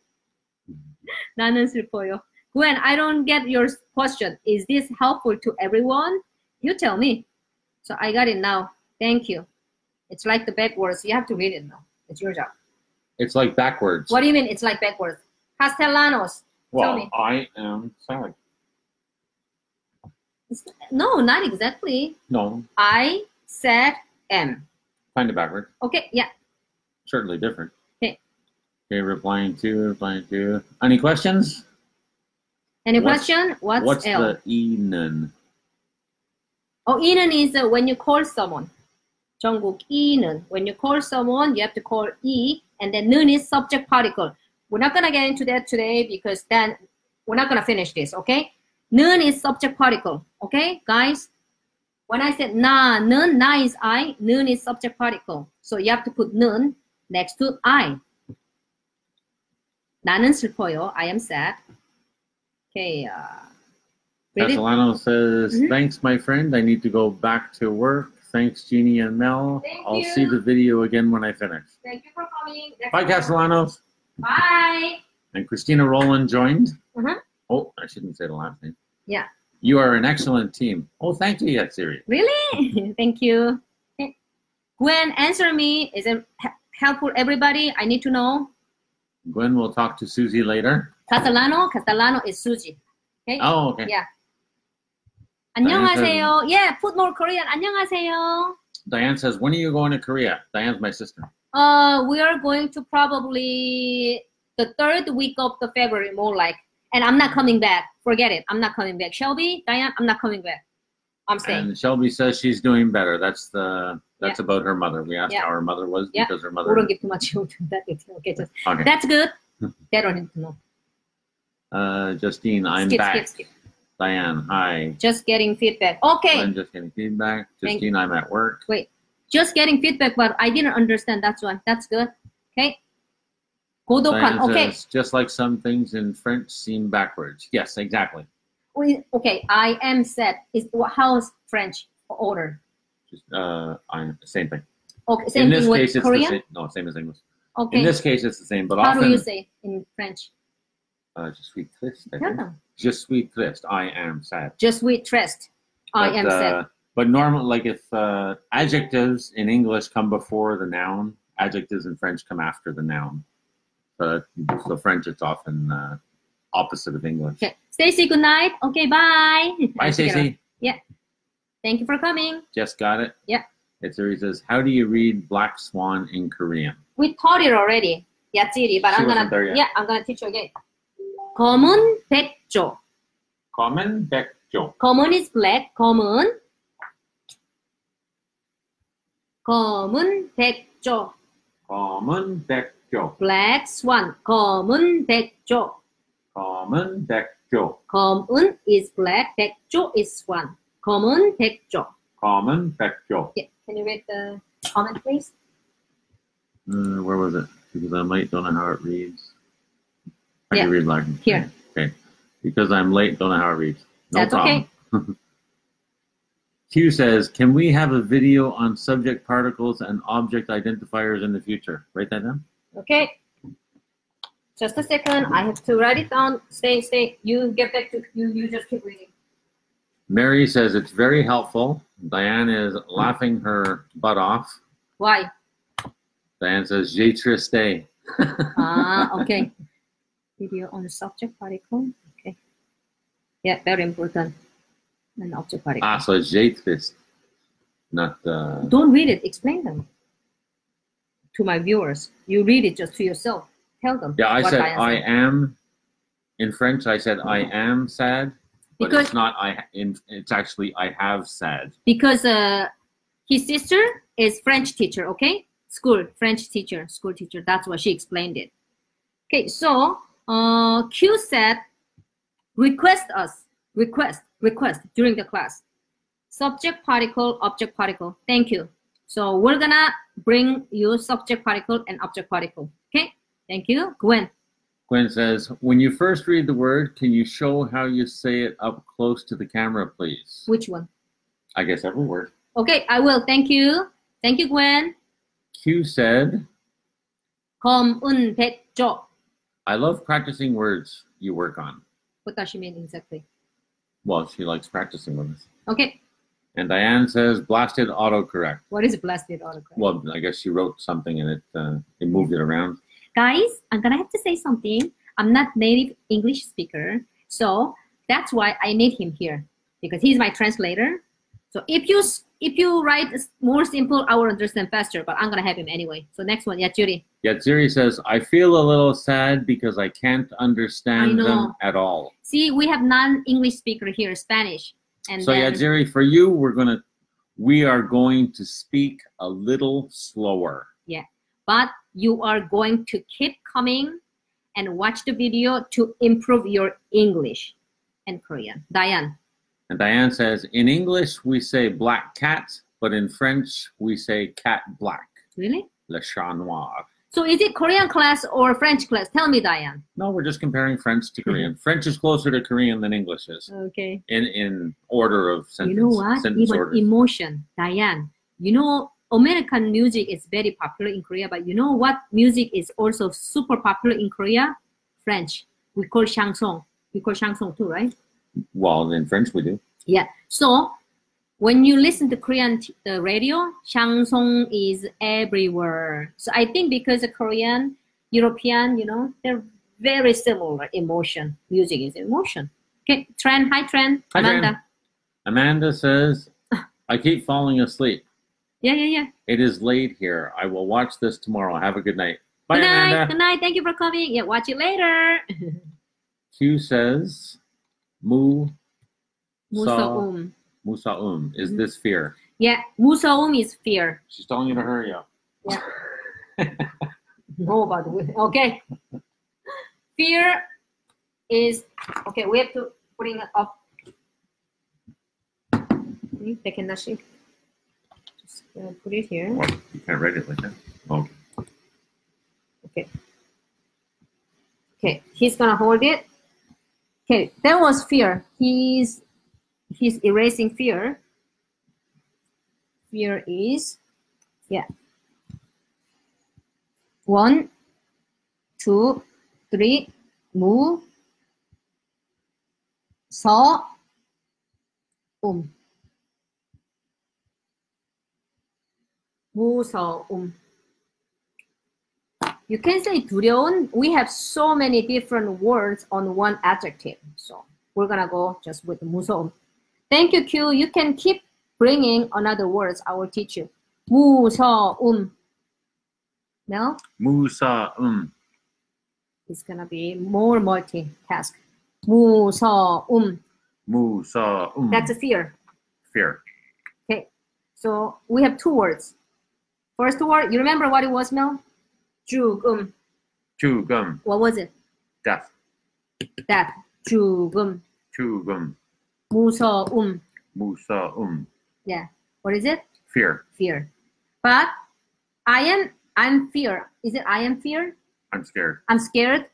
Hmm. Nanan Surpoyo. Gwen, I don't get your question. Is this helpful to everyone? You tell me. So I got it now. Thank you. It's like the backwards. You have to read it now. It's your job.
It's like backwards.
What do you mean it's like backwards? Castellanos.
Well, I am sorry.
It's- no, not exactly.
No,
I said am.
kind of backwards.
Okay, yeah.
Certainly different.
Okay.
Okay, replying to, replying to. Any questions?
Any
What's-
question? What's,
What's
L?
the Enon?
Oh, 이는 is uh, when you call someone. 전국 이는. When you call someone, you have to call e, and then 는 is subject particle. We're not gonna get into that today because then we're not gonna finish this, okay? 는 is subject particle, okay, guys? When I said 나, 는, 나 is I, 는 is subject particle. So you have to put 는 next to I. 나는 슬퍼요. I am sad. Okay, uh, read it.
Castellano says,
Mhm.
Thanks, my friend. I need to go back to work. Thanks, Jeannie and Mel.
Thank
I'll
you.
see the video again when I finish.
Thank you for coming. Next
Bye,
time.
Castellanos.
Bye.
And Christina Rowland joined.
Mhm.
Oh, I shouldn't say the last name.
Yeah.
You are an excellent team. Oh, thank you, Yatsiri.
Really? Thank you. Okay. Gwen, answer me. Is it he- helpful everybody? I need to know.
Gwen will talk to Susie later.
Castellano? Castellano is Suji. Okay?
Oh, okay.
Yeah. 안녕하세요. Yeah, put more Korean. 안녕하세요.
Diane says, When are you going to Korea? Diane's my sister.
Uh, we are going to probably the third week of the February, more like. And I'm not coming back. Forget it. I'm not coming back. Shelby, Diane, I'm not coming back. I'm staying.
And Shelby says she's doing better. That's the that's about her mother. We asked
Yeah.
how her mother was
Yeah.
because her mother.
We don't give too much that. Okay, just
Okay.
That's good. They don't need to know.
Uh, Justine, I'm
skip,
back.
skip, skip.
Diane, hi.
Just getting feedback. Okay.
I'm just getting feedback. Justine, I'm at work.
Wait. Just getting feedback, but I didn't understand. That's why. That's good. Okay. Okay.
Just like some things in French seem backwards. Yes, exactly.
We, okay, I am set. Is how is French order?
Just, uh, I'm, same thing.
Okay, same
in this
thing
case, it's
Korean?
The same, no, same as English.
Okay.
In this case, it's the same, but
how
often,
do you say in French?
Uh, je suis triste. I
yeah.
Je suis. I am sad.
Just sweet triste. I am
uh,
sad.
But normally, like if uh, adjectives in English come before the noun, adjectives in French come after the noun. So, so French, it's often uh, opposite of English.
Okay. Stacy, good night. Okay. Bye.
Bye,
Let's get
Stacey.
Thank you for coming.
Just got it.
Yeah.
It's he says, "How do you read Black Swan in Korean?"
We taught it already. Yatsiri, but
She
I'm
wasn't
gonna
there yet.
yeah, I'm gonna teach you again. 검은 백조.
Common 백조.
검은 is black. 검은 검은 백조.
Common 백조.
Black swan. 검은 백조.
Common 백조.
검은 is black. 백조 is swan. 검은 백조.
Common 백조.
Yeah. Can you read the comment, please?
Uh, where was it? Because I'm late, don't know how it reads. I
Yeah.
can read like
Here.
Okay. Because I'm late, don't know how it reads. No
That's
problem.
okay.
Q says, "Can we have a video on subject particles and object identifiers in the future?" Write that down.
Okay. Just a second. I have to write it down. Stay, stay. You get back to you. You just keep reading.
Mary says it's very helpful. Diane is laughing her butt off.
Why?
Diane says, "J'ai triste."
Ah, okay. Video on the subject particle. Okay. Yeah, very important. And object particle.
Ah, so j'ai triste, not uh,
Don't read it. Explain them to my viewers. You read it just to yourself. Tell them.
Yeah, I said
Diane
I am. In French, I said I am sad, but
Because-
it's not. I in it's actually I have sad.
because uh, his sister is French teacher. Okay, school French teacher, school teacher. That's why she explained it. Okay, so uh, Q said, request us, request, request during the class. Subject particle, object particle. Thank you. So we're gonna bring you subject particle and object particle. Okay, thank you, Gwen.
Gwen says, when you first read the word, can you show how you say it up close to the camera, please?
Which one?
I guess every word.
Okay, I will. Thank you. Thank you, Gwen.
Q said,
검은 백조.
I love practicing words you work on.
What does she mean exactly?
Well, she likes practicing with us.
Okay,
And Diane says, blasted autocorrect.
what is blasted autocorrect?
Well, I guess she wrote something and it uh, it moved it around.
Guys, I'm gonna have to say something. I'm not native English speaker, so that's why I need him here because he's my translator. So if you if you write more simple, I will understand faster. But I'm gonna have him anyway. So next one, yeah, Judy.
Yatsiri says, I feel a little sad because I can't understand
I
them at all.
See, we have non-English speaker here, Spanish, and
So
then
Yatsiri, for you, we're gonna we are going to speak a little slower. Yeah.
But you are going to keep coming and watch the video to improve your English and Korean. Diane.
And Diane says, in English we say black cat, but in French we say cat black,
Really?
le chat noir.
So is it Korean class or French class? Tell me, Diane.
No, we're just comparing French to Korean. French is closer to Korean than English is
Okay.
in in order of sentence.
you know what? Even
order.
emotion, Diane. You know, American music is very popular in Korea, but you know what music is also super popular in Korea? French. We call chanson. We call chanson too, right?
well, in French we do.
Yeah. So when you listen to Korean t- the radio, chanson is everywhere. So I think because the Korean, European, you know, they're very similar emotion. Music is emotion. Okay, Trend. Hi, Trend.
Hi, Tran.
Amanda.
Amanda says, I keep falling asleep.
Yeah, yeah, yeah.
It is late here. I will watch this tomorrow. Have a good night. Bye,
good night.
Amanda.
Good night. Thank you for coming. Yeah, watch it later.
Q says, Mu
Musaum.
Musa'um is
mm-hmm.
this fear.
Yeah, Musa'um is fear.
She's telling you to hurry up. Yeah.
no, but we, okay. Fear is okay. We have to bring up. Can me take it actually. Just gonna put it here.
What? You can't write it like that. Oh.
Okay. Okay. He's gonna hold it. Okay. That was fear. He's he's erasing fear. Fear is yeah. One, two, three, 무, 서, 음. 무서움. You can say 두려운. We have so many different words on one adjective. So we're gonna go just with 무서움. Thank you, Q. You can keep bringing another words. I will teach you. 무서움. No,
무서움.
it's gonna be more multitask. 무서움.
무서움.
That's a fear.
fear.
Okay. So we have two words. First word, you remember what it was, Mel? 죽음.
죽음.
What was it?
Death.
That. 죽음.
죽음. Musa'um. Musa'um.
Yeah. What is it?
Fear.
Fear. But I am I'm fear. Is it I am fear?
I'm scared.
I'm scared.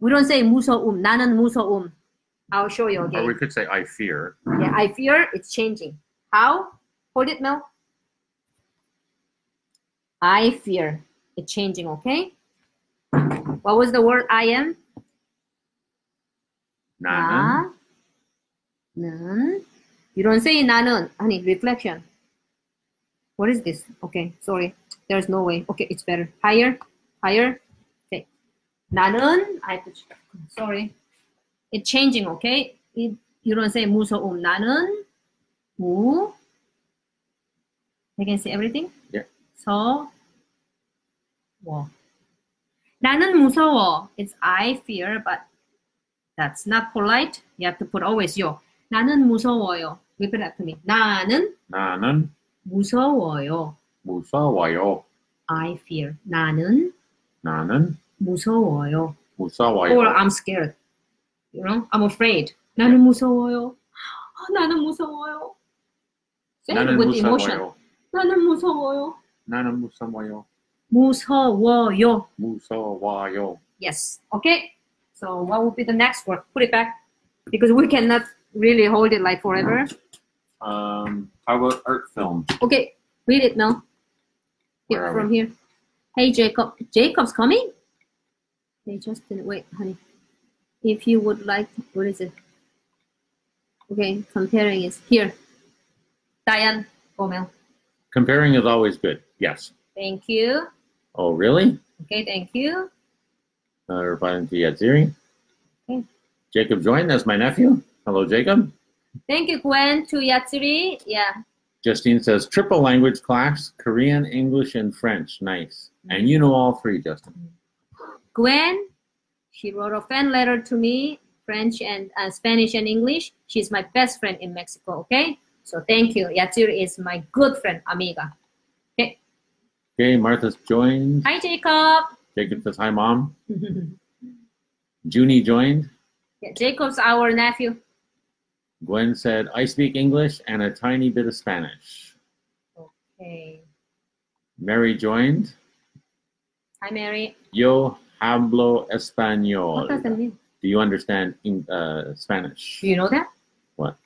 We don't say musa'um. 나는 musa'um. I'll show you again.
Or we could say I fear.
Yeah, I fear. It's changing. How? Hold it, Mel. I fear. It's changing, okay? What was the word I am?
Nanan. 는
나는. You don't say 나는. Honey, reflection. What is this? Okay, sorry. There's no way. Okay, it's better. Higher, higher. Okay. 나는. I have to check. Sorry. It's changing, okay? It, you don't say 무서움. 나는 무. I can see everything?
Yeah.
서. 워. 나는 무서워. It's I fear, but that's not polite. You have to put always yo. 나는 무서워요. Repeat after me. 나는
나는
무서워요.
무서워요.
I fear. 나는
나는
무서워요.
무서워요.
Or I'm scared. You know, I'm afraid. 나는 무서워요. 아, 나는 무서워요. Say
나는
with emotion.
무서워요.
나는 무서워요.
나는 무서워요.
무서워요.
무서워요.
Yes. Okay. So what would be the next word? Put it back because we cannot really hold it like forever.
Um, how about art film?
Okay, read it now. Here,
are
from here. Hey, Jacob. Jacob's coming? They just didn't wait, honey. If you would like, what is it? Okay, comparing is here. Diane, Gomel.
Comparing is always good. Yes.
Thank you.
Oh, really?
Okay, thank you.
Uh, replying to Yatsiri.
Okay.
Jacob joined. That's my nephew. Hello, Jacob.
Thank you, Gwen, to Yatsiri. Yeah.
Justine says triple language class Korean, English, and French. Nice. And you know all three, Justin.
Gwen, she wrote a fan letter to me, French and uh, Spanish and English. She's my best friend in Mexico, okay? So thank you. Yatsiri is my good friend, amiga.
Okay. Okay, Martha's joined.
Hi, Jacob.
Jacob says hi, mom. Junie joined.
Yeah, Jacob's our nephew.
Gwen said, I speak English and a tiny bit of Spanish.
Okay.
Mary joined.
Hi, Mary.
Yo hablo español.
What does that mean?
Do you understand in, uh, Spanish?
Do you know that?
What?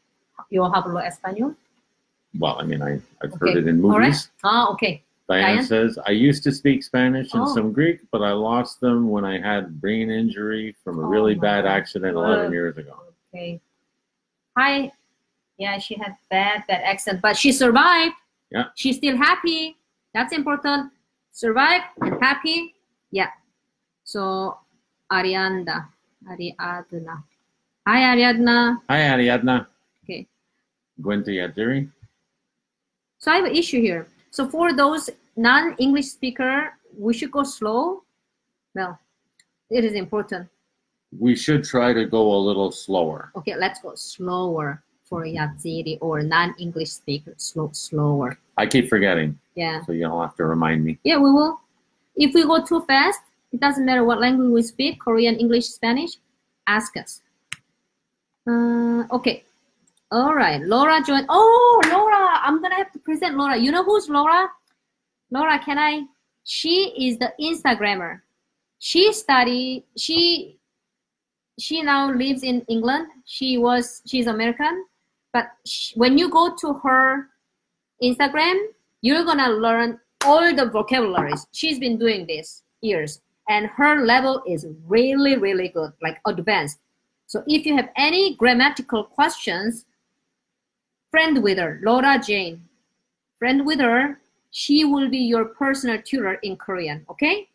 Yo hablo español.
Well, I mean, I, I've heard it in movies.
All right. Ah, okay.
Diane
Diane?
says, I used to speak Spanish and
Oh.
some Greek, but I lost them when I had brain injury from a
Oh
really
my
bad accident
Wow.
11 years ago.
Okay. Hi. Yeah, she had bad, bad accent, but she survived.
Yeah.
She's still happy. That's important. Survive and happy. Yeah. So, Arianda. Ariadna. Hi, Ariadna.
Hi, Ariadna.
Okay.
Gwen to Yadiri.
So I have an issue here. So for those non-English speaker, we should go slow. Well, it is important.
We should try to go a little slower.
Okay, let's go slower for Yatsiri or non-English speaker. Slow, slower.
I keep forgetting,
Yeah.
so you'll have to remind me.
Yeah, we will. If we go too fast, it doesn't matter what language we speak, Korean, English, Spanish, ask us. Uh, okay. All right. Laura joined. Oh, Laura. I'm going to have to present Laura. You know who's Laura? Laura, can I? She is the Instagrammer. She study. She she now lives in England. She was she's American, but sh when you go to her Instagram, you're gonna learn all the vocabularies. She's been doing this years, and her level is really really good, like advanced. So if you have any grammatical questions, friend with her, Laura Jane. Friend with her, she will be your personal tutor in Korean, okay?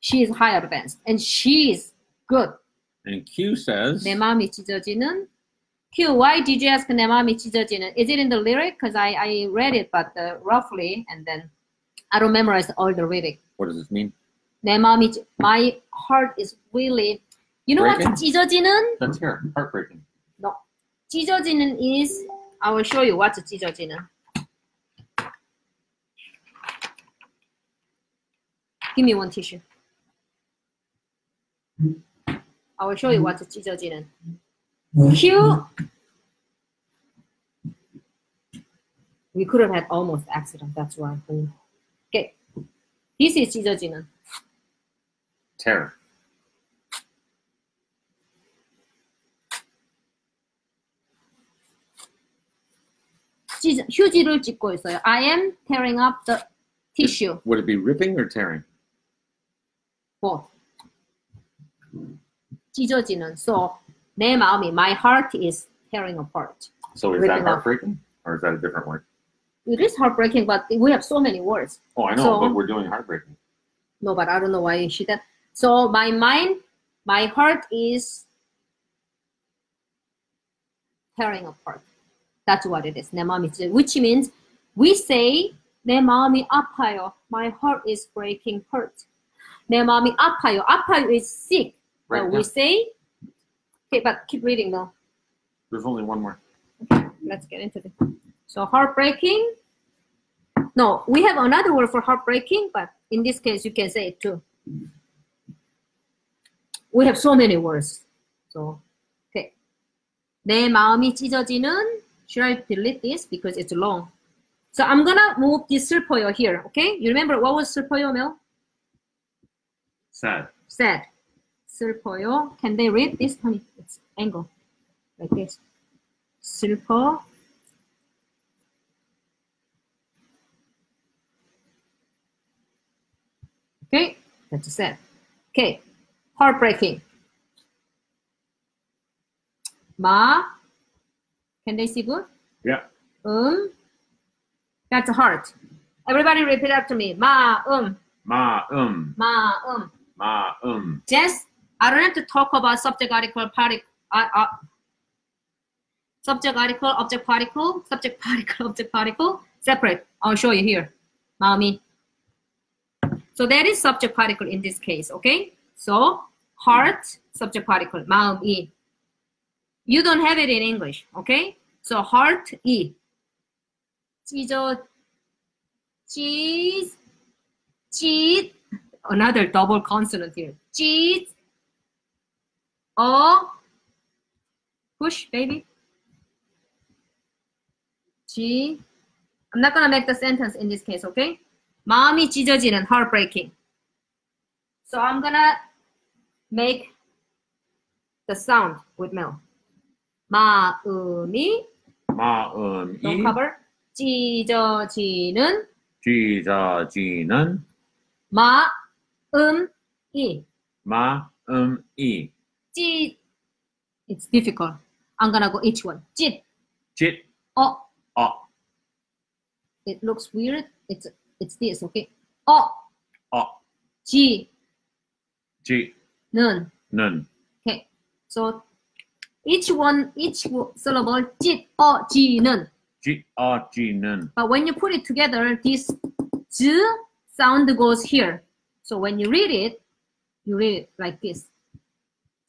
She is high advanced and she is good.
And Q says,
내 마음이 찢어지는 Q, why did you ask 내 마음이 찢어지는? Is it in the lyric? Because I, I read it, but uh, roughly, and then I don't memorize all the lyric.
what does this mean?
내 마음이, 찢- my heart is really, you know
Breaking?
what 찢어지는?
Let's hear. it. Heartbreaking.
No. 찢어지는 is, I will show you what's 찢어지는. Give me one tissue. I will show you what's 찢어지는. Q. We could have had almost accident. That's why. Okay. This is 찢어지는.
Terror.
찢, 휴지를 찢고 있어요. I am tearing up the tissue.
Would it be ripping or tearing?
both. 찢어지는. So 내 마음이 my heart is tearing apart.
So is
Ripping
that
off.
heartbreaking or is that a different word?
It is heartbreaking, but we have so many words.
Oh, I know,
So-
but we're doing heartbreaking.
No, but I don't know why she did. So my mind, my heart is tearing apart. That's what it is. 내 마음이 찢어. Which means we say 내 마음이 아파요. My heart is breaking, hurt. 내 마음이 아파요. 아파요 is sick.
Right.
But
yeah.
we say, okay, but keep reading though.
There's only one more.
let's get into it. So heartbreaking. No, we have another word for heartbreaking, but in this case, you can say it too. We have so many words. So, okay. 내 마음이 찢어지는. Should I delete this because it's long? So I'm gonna move this 슬퍼요 here. Okay, you remember what was 슬퍼요, Mel?
Sad.
Sad. 슬퍼요. Can they read this? Honey, it's angle like this. 슬퍼. Okay, that's sad. Okay, heartbreaking. 마. Can they see good?
Yeah.
음. That's heart. Everybody repeat after me. 마, 음,
Ma um.
마, 음.
Ma um.
Just I don't have to talk about subject article, particle, uh, uh subject article, object particle, subject particle, object particle, separate. I'll show you here, Maomi. So that is subject particle in this case, okay? So heart, subject particle, Maomi. You don't have it in English, okay? So heart, E. Cheese, cheese, cheese. Another double consonant here. Cheese, 어 push baby. 지 I'm not gonna make the sentence in this case, okay? 마음이 찢어지는 heartbreaking. So I'm gonna make the sound with Mel. 마음이
Ma um.
don't
이.
cover 찢어지는
찢어지는
마음이
ma um. 이.
Jit. It's difficult. I'm gonna go each one. Jit.
Jit.
Oh.
Oh.
It looks weird. It's it's this, okay? Oh.
Oh.
G. G.
Nun. Nun.
Okay. So each one, each syllable,
jit nun. Nun.
But when you put it together, this z sound goes here. So when you read it, you read it like this.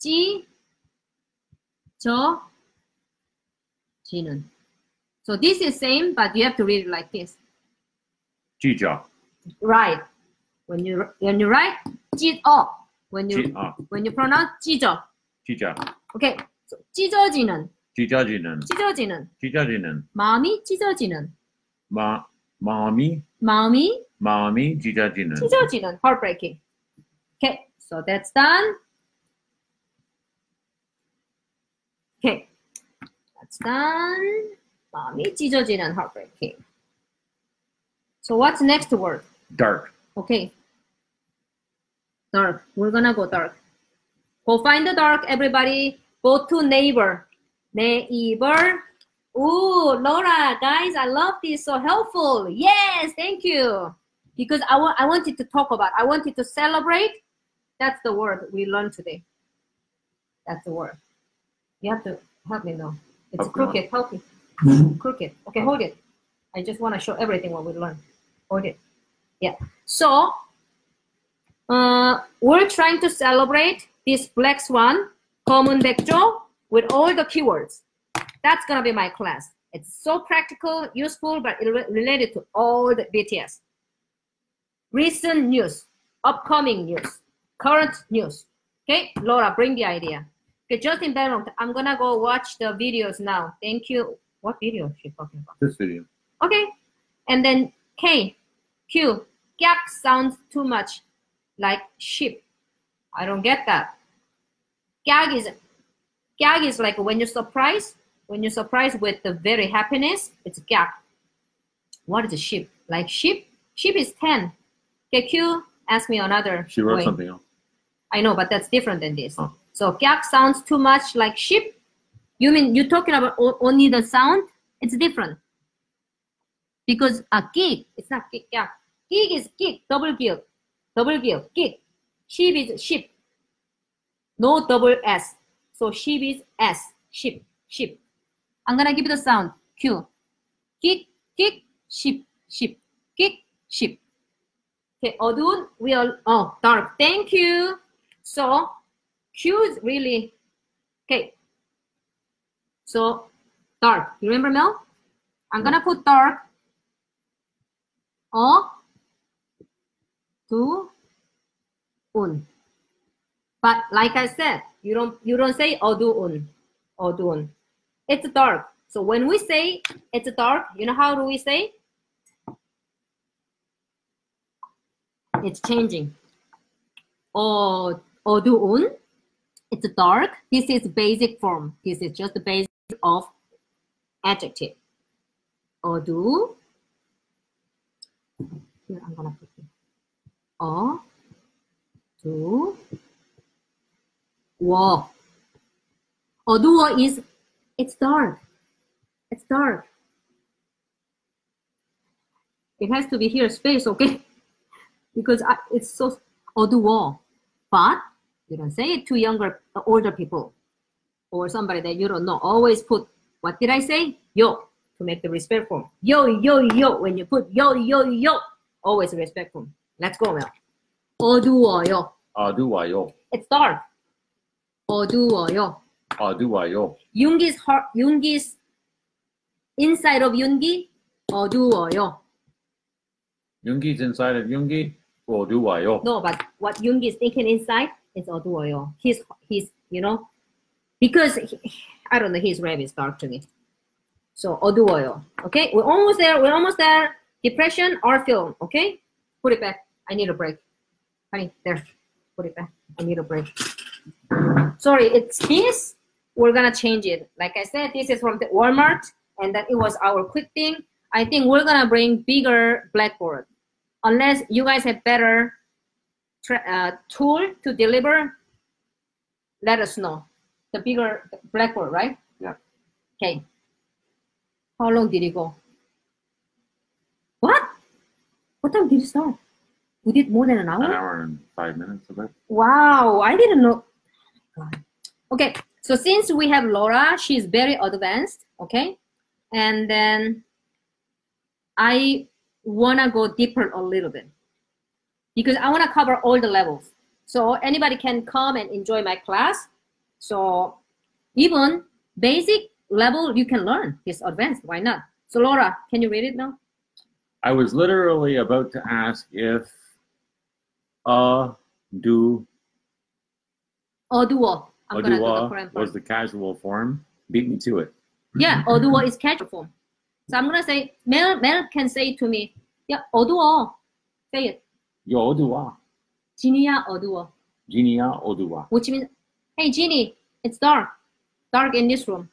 지, 저, 지는. So this is same, but you have to read it like this.
찢어.
Right. When you when you write 찢어. When you
찢어.
when you pronounce 찢어.
찢어.
Okay. So, 찢어지는,
찢어지는,
찢어지는,
찢어지는,
마음이 찢어지는,
마, 마음이,
마음이
마음이 찢어지는.
찢어지는, heartbreaking. Okay, so that's done. Okay. That's done. 마음이 찢어지는 heartbreaking. So what's next word?
Dark.
Okay. Dark. We're gonna go dark. Go find the dark, everybody. Go to Naver. Naver. Ooh, Laura, guys, I love this. So helpful. Yes, thank you. Because I, wa- I wanted to talk about, I wanted to celebrate. That's the word we learned today. That's the word. You have to help me now. It's
what?
crooked. Help me. Crooked. Okay, hold it. I just want to show everything what we learned. Hold it. Yeah. So uh, we're trying to celebrate this black swan, common 백조, with all the keywords. That's gonna be my class. It's so practical, useful, but it re- related to all the BTS. Recent news, upcoming news, current news. Okay, Laura, bring the idea. Okay, Justin Bennett, I'm gonna go watch the videos now. Thank you. What video is she talking about?
This video.
Okay. And then K, Q, yak sounds too much like sheep. I don't get that. Gag is gag is like when you're surprised, when you're surprised with the very happiness, it's gag. What is a sheep? Like sheep? Sheep is 10. Okay, Q, ask me another.
She wrote
way.
something else.
I know, but that's different than this.
Oh.
So gag sounds too much like sheep. You mean you're talking about o- only the sound? It's different. Because a gig, it's not gig, yeah. Gig is gig, double gig, double gig, gig. Sheep is sheep. No double S. So sheep is S, sheep, sheep. I'm gonna give you the sound. Q. Gig, gig, sheep, sheep, gig, sheep. Okay, 어두운, we all, oh, dark. Thank you. So, Q is really, okay. So, dark. You remember, Mel? I'm gonna put dark. 어, 두, 운. But like I said, you don't you don't say 어두운, 어두운. It's dark. So when we say it's dark, you know how do we say? It's changing. 어, 어두운. It's dark. This is basic form. This is just the base of adjective. Or do. Here I'm gonna put it. Or do. Wall. Or do is it's dark. It's dark. It has to be here space, okay? because I, it's so or do war. But you don't say it to younger, older people or somebody that you don't know. Always put, what did I say? Yo, to make the respectful. Yo, yo, yo. When you put yo, yo, yo, always respectful. Let's go, Mel. 어두워요.
어두워요.
It's dark. 어두워요.
어두워요.
윤기's heart, 윤기's inside of 윤기 어두워요.
윤기's inside of 윤기. 어두워요.
No, but what Yoongi is thinking inside it's Oduoyo. He's he's you know because he, I don't know his red is dark to me. So Oduoyo. Okay, we're almost there. We're almost there. Depression or film. Okay, put it back. I need a break. Honey, there. Put it back. I need a break. Sorry, it's this. We're gonna change it. Like I said, this is from the Walmart, and that it was our quick thing. I think we're gonna bring bigger blackboard, unless you guys have better uh, tool to deliver, let us know. The bigger blackboard, right?
Yeah.
Okay. How long did it go? What? What time did it start? We did more than an hour?
An hour and five minutes of it.
Wow, I didn't know. God. Okay, so since we have Laura, she's very advanced, okay? And then I wanna go deeper a little bit because I want to cover all the levels. So anybody can come and enjoy my class. So even basic level you can learn is advanced. Why not? So Laura, can you read it now?
I was literally about to ask if uh do
Odua. I'm gonna do the
was the casual form. Beat me to it.
Yeah, Odua is casual form. So I'm gonna say Mel Mel can say to me, yeah, Odua. Say it. 어두워. Say it.
Yo Odua.
지니야 어두워.
Jinia Odua.
Which means, hey Ginny, it's dark. Dark in this room.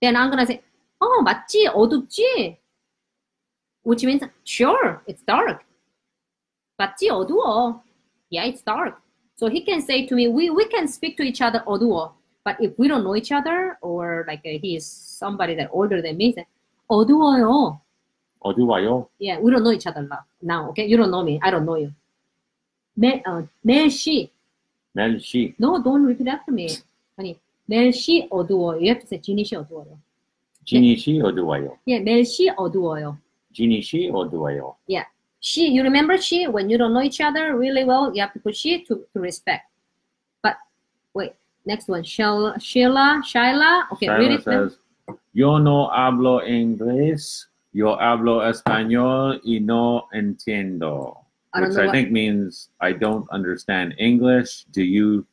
Then I'm gonna say, 어 맞지 어둡지. Which means, sure, it's dark. 맞지 어두워. Yeah, it's dark. So he can say to me, we, we can speak to each other 어두워. But if we don't know each other, or like uh, he is somebody that older than me, say, 어두워요.
Oduwayo.
Yeah, we don't know each other now. Now, okay? You don't know me. I don't know you. 멜, uh, 멜씨.
Melshi.
No, don't repeat after me. honey. 멜씨 어두워. You have to say 지니씨 어두워요.
Jinishi Oduwayo.
Yeah, 멜씨 어두워요.
Jinishi Oduwayo.
She, you remember she? When you don't know each other really well, you have to put she to, to respect. But wait, next one. Sheila, Sheila, Shaila. Okay, read
Shaila
it. ma'am.
says, Yo no hablo inglés. Yo hablo español y no entiendo.
I
Which I
what-
think means I don't understand English. Do you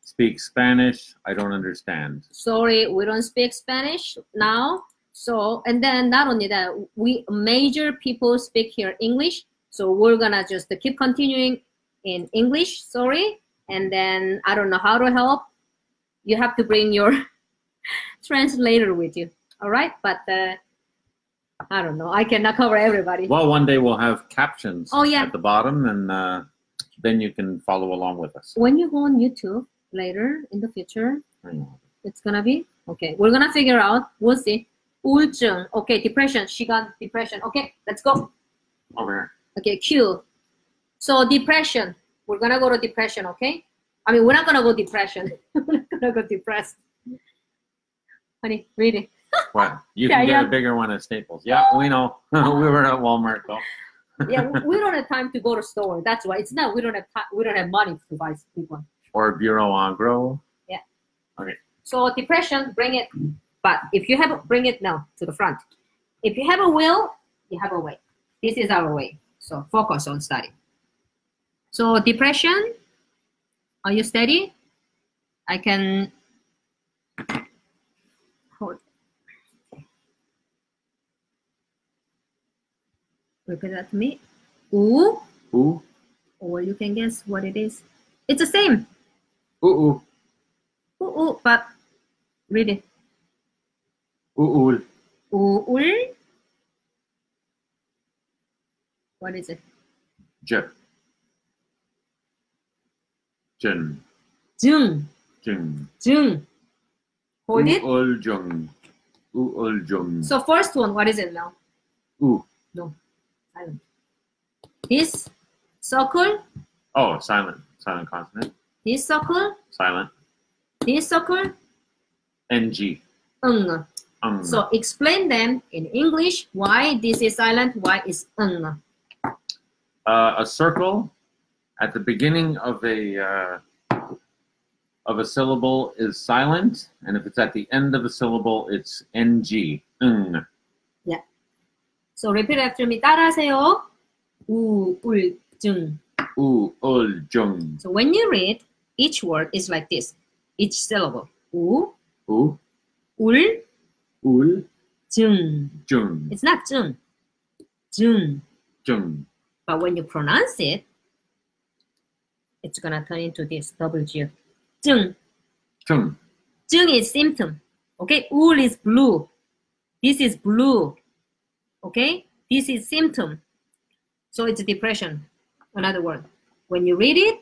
speak Spanish? I don't understand.
sorry we don't speak spanish now so and then not only that we major people speak here english so we're gonna just keep continuing in english sorry and then i don't know how to help you have to bring your translator with you all right but uh, i don't know i cannot cover everybody
Well, one day we'll have captions
Oh, yeah.
at the bottom, and uh, then you can follow along with us.
when you go on youtube later in the future
I know.
it's gonna be okay we're gonna figure out we'll see 우울증 okay depression she got depression okay let's go
Over here.
okay q so depression we're gonna go to depression okay i mean we're not gonna go depression we're not gonna go depressed honey read it
What? You
Yeah,
can get
yeah.
a bigger one at Staples. Yeah, we know. we were at Walmart though.
yeah we don't have time to go to store that's why it's not we don't have ti- we don't have money to buy people
Or Bureau en Gros.
So depression, bring it. But if you have, bring it now to the front. If you have a will, you have a way. This is our way. So focus on study. So depression, are you steady? I can hold. Repeat after me. Ooh.
Ooh.
Or you can guess what it is. It's the same.
Ooh. Ooh.
Ooh. ooh but read it.
Ooh. Ooh.
Ooh. What is it?
Jep. Jun.
Jun.
Jun.
Jun. Hold it.
Uoljung. Uoljung.
So first one, what is it now?
U.
No. This circle.
Oh, silent. Silent consonant.
This circle.
Silent.
This circle.
NG. Ng.
So explain them in English why this is silent, why is ng.
Uh, a circle at the beginning of a uh, of a syllable is silent, and if it's at the end of a syllable, it's ng. ng.
So repeat after me. 따라하세요. 우울증.
우, ul, jung.
So when you read, each word is like this. Each syllable. 우,
우,
울,
ul,
증.
jung.
It's not 증. 증.
jung.
But when you pronounce it, it's gonna turn into this double G. 증.
jung.
증 is symptom. Okay, 울 is blue. This is blue. Okay, this is symptom. So it's depression. Another word. When you read it,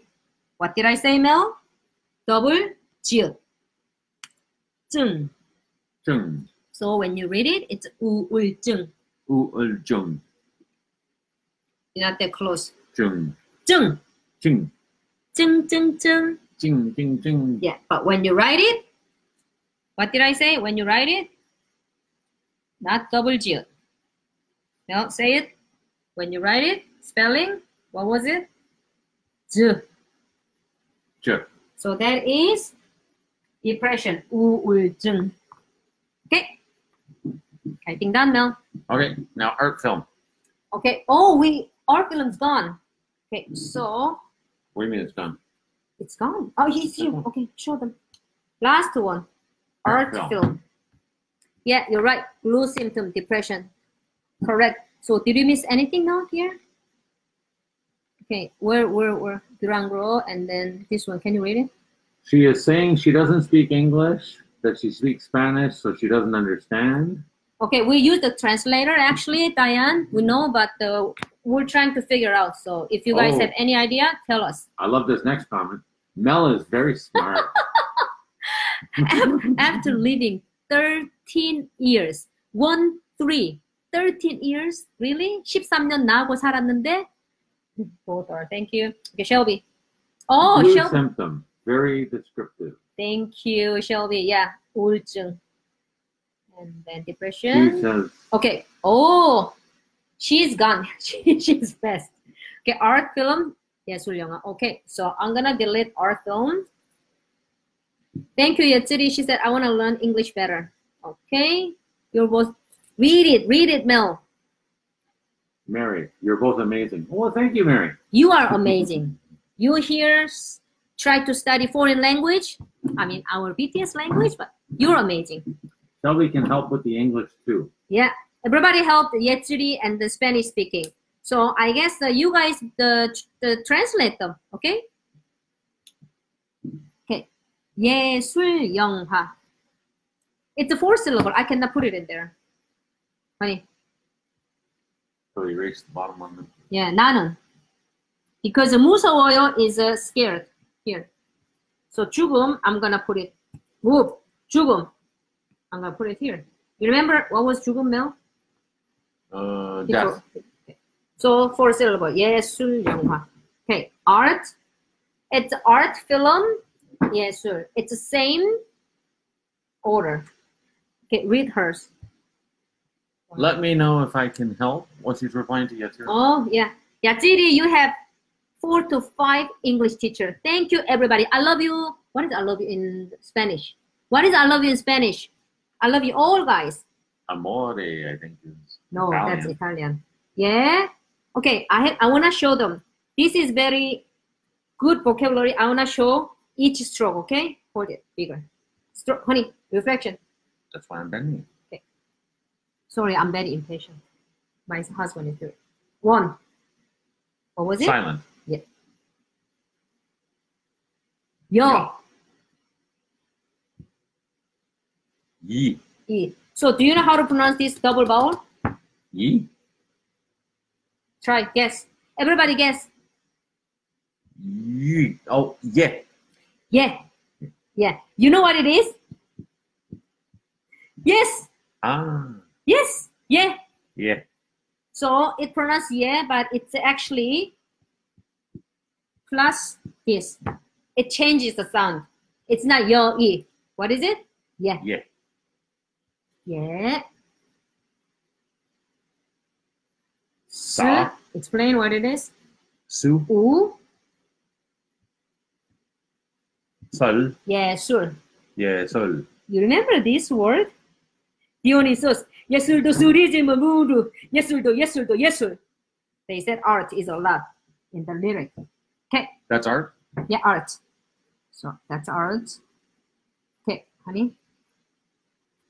what did I say, Mel? Double G. 증.
jung.
So when you read it, it's 우울증.
우, ul, jung.
You're not that close.
jung.
증.
jing.
증, 증, 증.
jing, jing, jing.
Yeah, but when you write it, what did I say? When you write it, not double G. No, say it. When you write it, spelling, what was it? Z.
j.
So that is depression. 우울증. Okay. I think done now.
Okay, now art film.
Okay. Oh, we our film's gone. Okay, so
What do you mean it's done?
it's gone. Oh, he's here. Okay, show them. Last one, art
Art film.
film. Yeah, you're right. Blue symptom, depression. Correct. So did you miss anything now here? Okay, where, where, where? Durango, and then this one. Can you read it?
She is saying she doesn't speak English, that she speaks Spanish, so she doesn't understand.
Okay, we use the translator actually, Diane. We know, but uh, we're trying to figure out. So if you guys
Oh.
have any idea, tell us.
I love this next comment. Mel is very smart.
After living 13 years, one, three, 13 years? Really? 13년 나하고 살았는데? Both are. Thank you. Okay, Shelby. Oh,
Blue
Shelby.
symptom. Very descriptive.
Thank you, Shelby. Yeah, 우울증. And then depression.
Says,
okay. Oh, she's gone. she's best. Okay, art film. Yes, 영화. Okay, so I'm gonna delete art film. Thank you, Yatsiri. She said, I want to learn English better. Okay. Your, Read it. Read it, Mel.
Mary, you're both amazing. Well, thank you, Mary.
You are amazing. You here s- try to study foreign language. I mean, our BTS language, but you're amazing.
Shelby can help with the English too.
Yeah, everybody helped Yetsuri and the Spanish speaking. So I guess uh, you guys the, the translate them, okay? Okay. 예술 영화. It's a four syllable. I cannot put it in there. Honey.
So erase the bottom one.
Yeah, 나는. Because 무서워요 is uh, scared here. So 죽음, I'm gonna put it. Move. 죽음. I'm gonna put it here. You remember what was 죽음, Mel?
Uh,
Before.
death.
Okay. So four syllable. 예술 영화. Okay. Art. It's art film. 예술. It's the same order. Okay. Read hers.
Let me know if I can help. What she's replying to sir.
Oh yeah. Yatsiri, you have four to five English teacher. Thank you, everybody. I love you. What is I love you in Spanish? What is I love you in Spanish? I love you all, guys.
Amore, I think is.
No,
Italian.
that's Italian. Yeah. Okay, I have, I wanna show them. This is very good vocabulary. I wanna show each stroke. Okay, hold it bigger. Stroke, honey, reflection.
That's why I'm bending.
Sorry, I'm very impatient. My husband is doing. One. What was it?
Silent. Yeah.
Yo.
Yi.
E. So, do you know how to pronounce this double vowel?
Yi.
Try. Guess. Everybody guess.
Yi. Oh, yeah.
Yeah. Yeah. You know what it is? Yes.
Ah.
Yes. Yeah.
Yeah.
So it pronounced yeah, but it's actually plus this. It changes the sound. It's not yo e. What is it? Yeah.
Yeah.
Yeah.
Sa.
Explain what it is.
Su.
U.
Sol.
Yeah, sure.
Yeah. Sol.
You remember this word? Dionysus, Yesuldo Surijima Mundu, Yesuldo, Yesuldo, Yesul. They said art is a lot in the lyric. Okay.
That's art?
Yeah, art. So that's art. Okay, honey.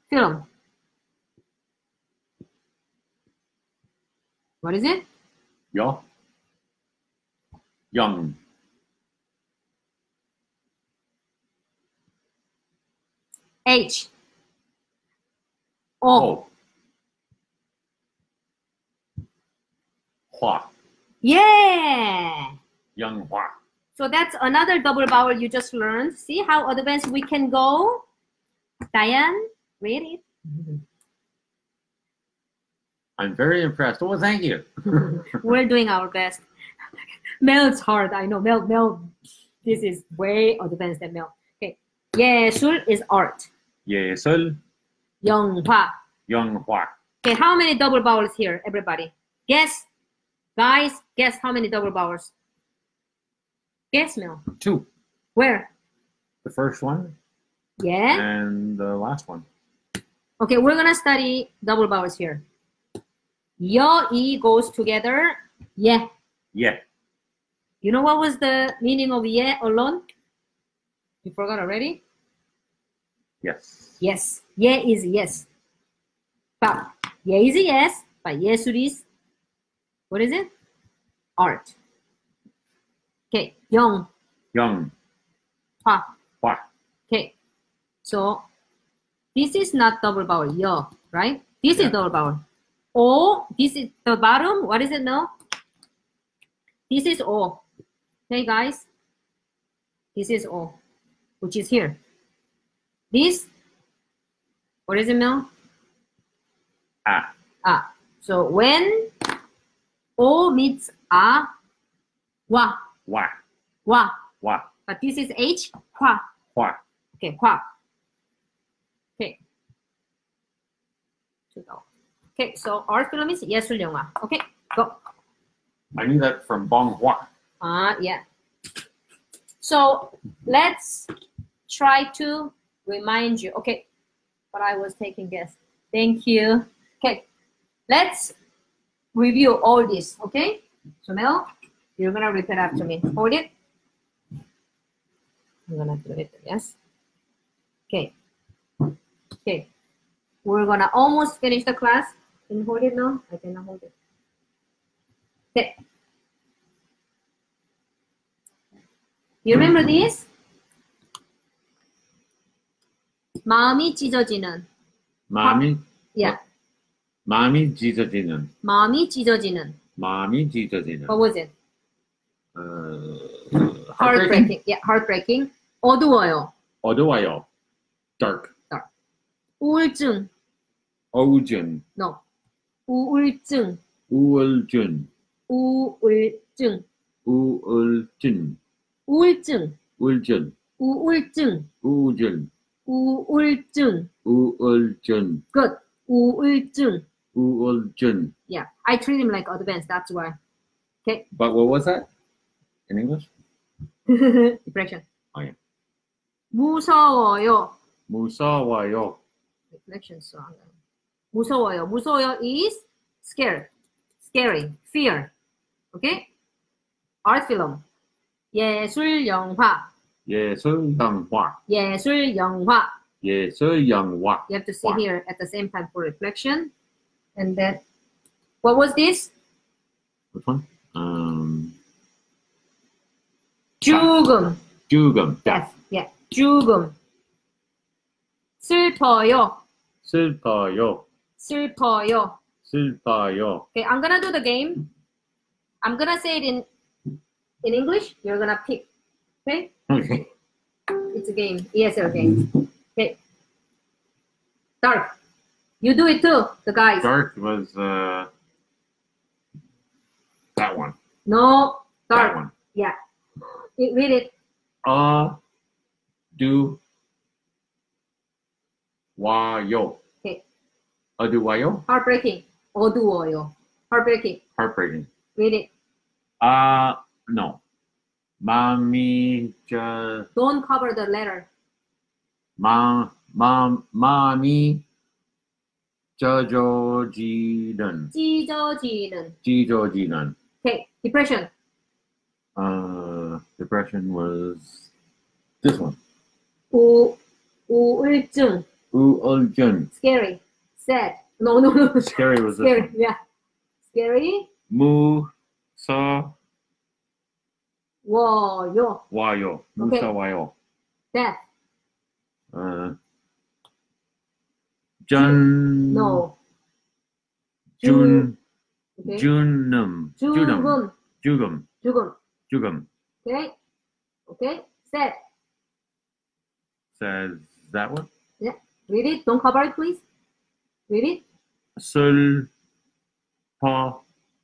Film. What is it?
Yeah. Young.
H.
Oh. Hua.
Yeah.
Young Hua.
So that's another double vowel you just learned. See how advanced we can go? Diane, read it.
I'm very impressed. Oh, thank you.
We're doing our best. Mel's hard. I know. Mel, Mel, this is way advanced than Mel. Okay. 예술 is art.
Yeah. Sol.
영화.
Young Hua.
Okay, how many double vowels here, everybody? Guess. Guys, guess how many double vowels? Guess, Mel.
Two.
Where?
The first one
Yeah.
and the last one.
Okay, we're gonna study double vowels here. Yo, e goes together. Yeah.
Yeah.
You know what was the meaning of yeah alone? You forgot already?
Yes.
Yes. Yeah is yes. But yeah is yes, but yes it is. What is it? Art. Okay. Young.
Young.
Hua.
Hua.
Okay. So this is not double vowel, yo, right? This
yeah.
is double vowel. O, this is the bottom. What is it now? This is O. Hey guys, this is O, which is here. This. What is it now?
Ah.
Ah. So when O meets A, wa,
Wa.
wa.
Wa.
But this is H, hua.
Hua.
Okay, hua. Okay. To go. Okay, so art film is 예술 영화. Okay, go.
I knew that from Bong Hua.
Ah, yeah. So let's try to remind you. Okay, but I was taking guess. Thank you. Okay, let's review all this. Okay, so Mel, you're gonna repeat after me. Hold it. I'm gonna do it. Yes. Okay. Okay. We're gonna almost finish the class. Can you hold it now? I cannot hold it. Okay. You remember this? 마음이 찢어지는.
마음이
Yeah.
마음이 찢어지는.
마음이 찢어지는.
마음이 찢어지는.
What was it?
어, heartbreaking.
Yeah, heartbreaking. 어두워요.
어두워요. Dark.
우울증.
어우준.
No. 우울증.
우울준.
우울증.
우울준.
우울증.
우울준.
우울증.
우울준.
우울증.
우울준.
Good. 우울증.
우울준.
Yeah, I treat him like advanced. That's why. Okay.
But what was that in English?
Depression.
Oh, yeah.
무서워요.
무서워요.
Reflection song. 무서워요. 무서워요 is scared. Scary. Fear. Okay? Art film. 예술 영화.
예술 영화.
예술 영화.
예술 영화.
You have to sit
Wow.
here at the same time for reflection. And then, what was this?
Which one? Um,
죽음.
죽음.
Death. Yeah. 죽음. 슬퍼요.
슬퍼요.
슬퍼요.
슬퍼요.
Okay, I'm gonna do the game. I'm gonna say it in in English. You're gonna pick. Okay,
Okay.
It's a game, ESL game. Okay. Dark. You do it too, the guys.
Dark was uh, that one.
No, dark.
That one.
Yeah. It, read it.
Uh, do wayo.
Okay.
Aduwayo.
Heartbreaking. Oduwayo. Heartbreaking.
Heartbreaking.
Read it.
Uh, no. 마음이 저
Don't cover the letter.
마, 마, 마음이 젖어지는
찢어지는.
찢어지는
Okay. Depression.
uh, depression was this one
우 우울증.
우울증
Scary. Sad. No, no, no.
scary was this
Scary.
one
Yeah. Scary.
무서 워요
워요. Okay.
무서워요
Death.
uh, 전
No.
준
Okay.
준음
죽음.
죽음
죽음.
죽음
Okay. Okay. Sad.
says that one
Read it. Don't cover it, please. Read it.
슬퍼요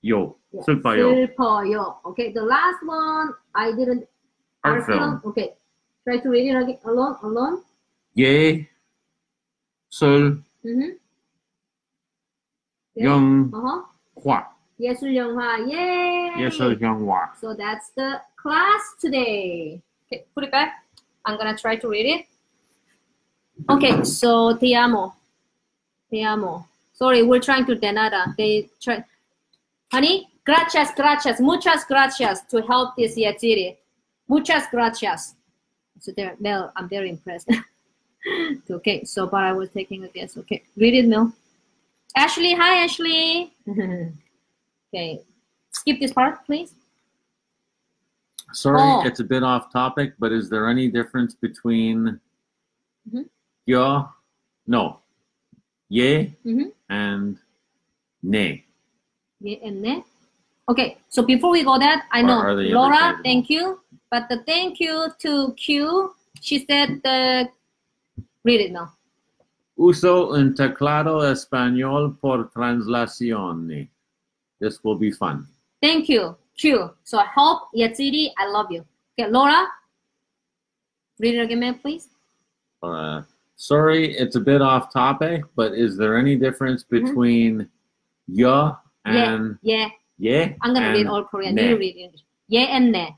Yeah.
슬퍼요
슬퍼요. Okay. The last one I didn't.
Art,
art film.
film.
Okay. Try to read it again. Alone, alone.
Yay. Sol.
Mm-hmm.
Young.
Uh-huh. Hua. Yes, Young Hua. Yay.
Yes, Young Hua.
So that's the class today. Okay, put it back. I'm gonna try to read it. Okay, so te amo. Te amo. Sorry, we're trying to Danada. They try. Honey, gracias, gracias, muchas gracias to help this Yatsiri. Muchas gracias. So there, Mel, I'm very impressed. okay, so but I was taking a guess. Okay, read it, Mel. Ashley, hi, Ashley. okay, skip this part, please.
Sorry,
Oh.
it's a bit off topic, but is there any difference between
Mhm.
yo, no, ye,
Mhm.
and ne?
Yeah, and then, okay. So before we go that, I know Laura, thank you, but the thank you to Q. She said the read it now.
Uso un teclado español por translación. This will be fun.
Thank you, Q. So I hope Yatsiri, I love you. Okay, Laura, read it again, please.
Uh, sorry, it's a bit off topic, but is there any difference between yo and
yeah, Yeah,
ye?
I'm gonna read all Korean.
ne?
You read English. Yeah and ne.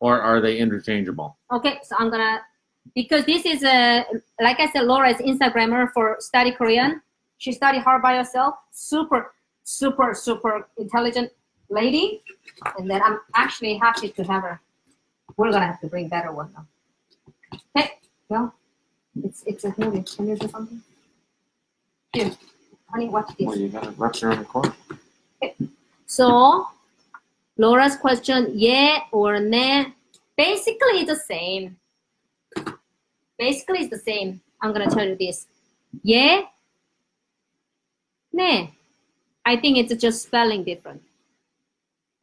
Or are they interchangeable?
Okay, so I'm gonna because this is a like I said, Laura is Instagrammer for study Korean. She studied hard by herself. Super, super, super intelligent lady. And then I'm actually happy to have her. We're gonna have to bring better one now. Hey, well, it's it's a movie. Can you do something? Here, honey, watch this.
Well, you gotta rupture on the corner.
So, Laura's question, yeah or ne, basically the same. Basically it's the same. I'm gonna tell you this. Yeah, ne. I think it's just spelling different.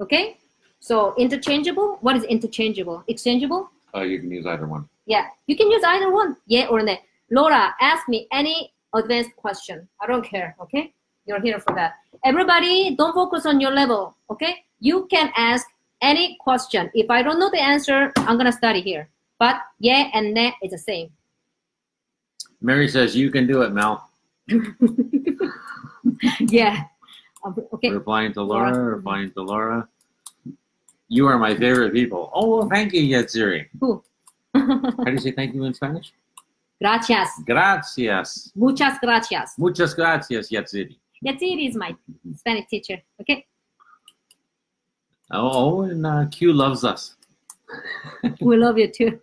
Okay? So interchangeable. What is interchangeable? Exchangeable?
Oh, you can use either one.
Yeah, you can use either one, yeah or nay. Laura, ask me any advanced question. I don't care, okay? You're here for that. Everybody, don't focus on your level, okay? You can ask any question. If I don't know the answer, I'm gonna study here. But yeah and nay is the same.
Mary says you can do it, Mel.
yeah. Okay.
Replying to
Laura.
Laura, replying to Laura. You are my favorite people. Oh, well, thank you, Yatsiri.
Who?
How do you say thank you in Spanish?
gracias.
Gracias.
Muchas gracias.
Muchas gracias, Yatsiri.
Yatsiri is my Spanish teacher. Okay.
Oh, oh and uh, Q loves us.
We love you too.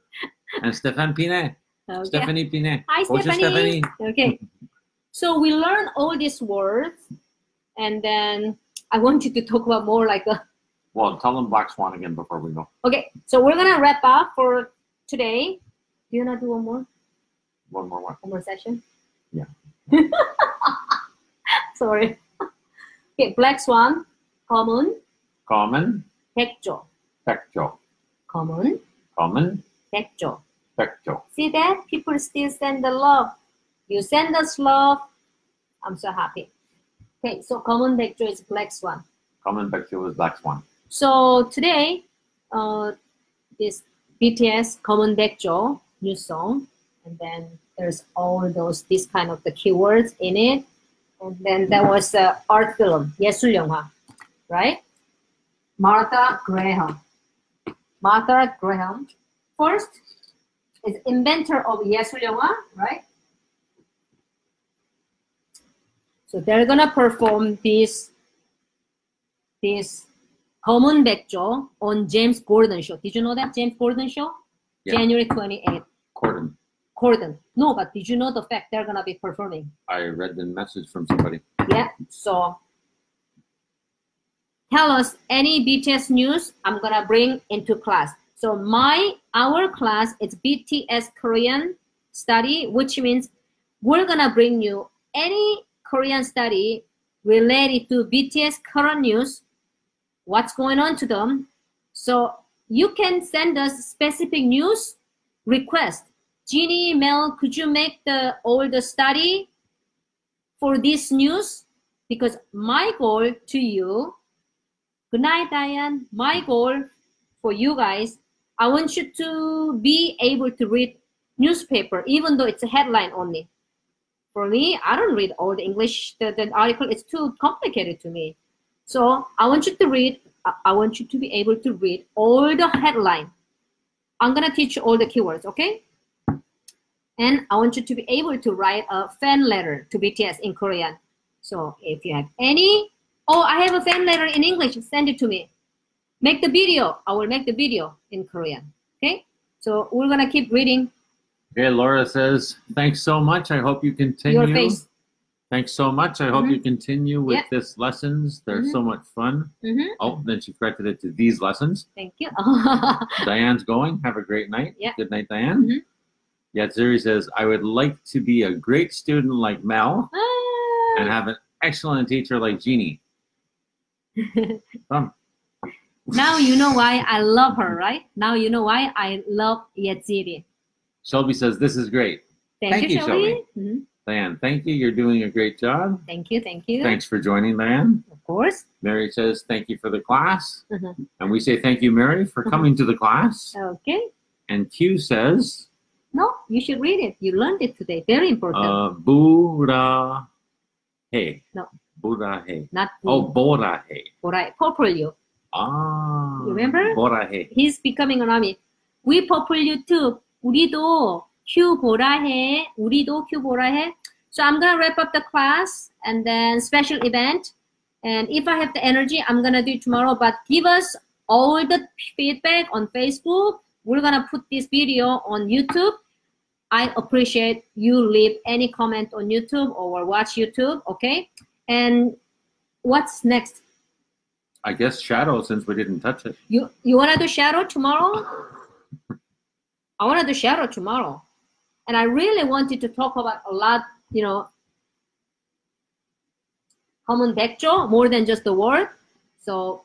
And Stefan Pinet.
Okay.
Stephanie Pinet.
Hi,
Bonjour,
Stephanie. Okay. So we learn all these words, and then I wanted to talk about more like a.
Well, tell them Black Swan again before we go.
Okay, so we're gonna wrap up for today. Do you wanna do one more,
One more one.
one more session?
Yeah.
Sorry. Okay, black swan, common,
Common,
백조,
pecto.
common,
Common,
백조.
pecto.
See that people still send the love. You send us love. I'm so happy. Okay, so common 백조 is black swan.
Common pecto is Black Swan.
So today, uh, this BTS Common Baekjo new song, and then there's all those these kind of the keywords in it, and then there was a art film 예술 영화, right? Martha Graham. Martha Graham first is inventor of 예술 영화, right? So they're gonna perform this this Common Baekjo on James Gordon show. Did you know that James Gordon show?
Yeah.
January 28th.
Corden.
No, but did you know the fact they're gonna be performing?
I read the message from somebody.
Yeah. So tell us any BTS news I'm gonna bring into class. So my our class is BTS Korean study, which means we're gonna bring you any Korean study related to BTS current news, what's going on to them. So you can send us specific news request. Jeannie, Mel, could you make the all the study for this news? Because my goal to you, good night, Diane. My goal for you guys, I want you to be able to read newspaper, even though it's a headline only. For me, I don't read all the English, the, the article, is too complicated to me. So I want you to read, I- want you to be able to read all the headline. I'm gonna teach you all the keywords, okay? And I want you to be able to write a fan letter to BTS in Korean. So if you have any, oh, I have a fan letter in English, send it to me. Make the video, I will make the video in Korean, okay? So we're gonna keep reading
Okay, Laura says, thanks so much. I hope you continue.
Your face.
Thanks so much. I hope
Mhm.
you continue with
Yeah.
this lessons. They're
Mhm.
so much fun.
hmm
Oh, then she corrected it to these lessons.
Thank you.
Diane's going. Have a great night.
Yeah.
Good night, Diane. Yatsiri says, I would like to be a great student like Mel and
Ah.
have an excellent teacher like Jeannie. Come.
now you know why I love her, right? Now you know why I love Yatsiri.
Shelby says, This is great.
Thank,
Thank
you,
you,
Shelby. Mhm.
Diane, thank you. You're doing a great job.
Thank you, thank you.
Thanks for joining, Diane.
Of course.
Mary says, Thank you for the class.
Mhm.
And we say, Thank you, Mary, for
Mhm.
coming to the class.
Okay.
And Q says,
No, you should read it. You learned it today. Very important.
uh, Buddha Hey.
No.
Buddha Hey.
Not
Oh,
me.
Bora Hey.
Alright, Populyo.
Ah.
Remember?
Bora Hey.
He's becoming an army. We Populyo too. 우리도 큐 보라 해. 우리도 큐 보라 해. So I'm gonna wrap up the class and then special event. And if I have the energy, I'm gonna do it tomorrow. But give us all the feedback on Facebook. We're gonna put this video on YouTube. I appreciate you leave any comment on YouTube or watch YouTube, okay? And what's next?
I guess shadow since we didn't touch it.
You you wanna do shadow tomorrow? I wanna do shadow tomorrow. And I really wanted to talk about a lot, you know, common 백조, more than just the word. So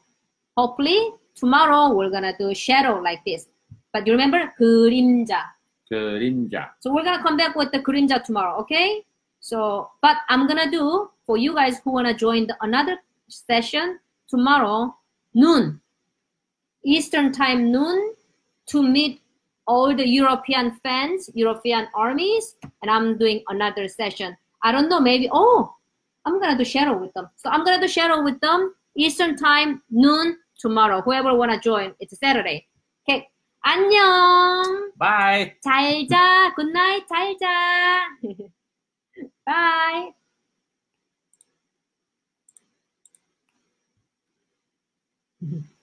hopefully tomorrow we're gonna do shadow like this. But you remember 그림자.
그림자.
So we're gonna come back with the 그림자 tomorrow, okay? So, but I'm gonna do for you guys who wanna join the, another session tomorrow noon, Eastern time noon, to meet all the European fans, European armies, and I'm doing another session. I don't know, maybe oh, I'm gonna do shadow with them. So I'm gonna do shadow with them Eastern time noon tomorrow. Whoever wanna join, it's a Saturday. Okay, 안녕.
Bye.
잘 자. 굿나잇. 잘 자. 바이.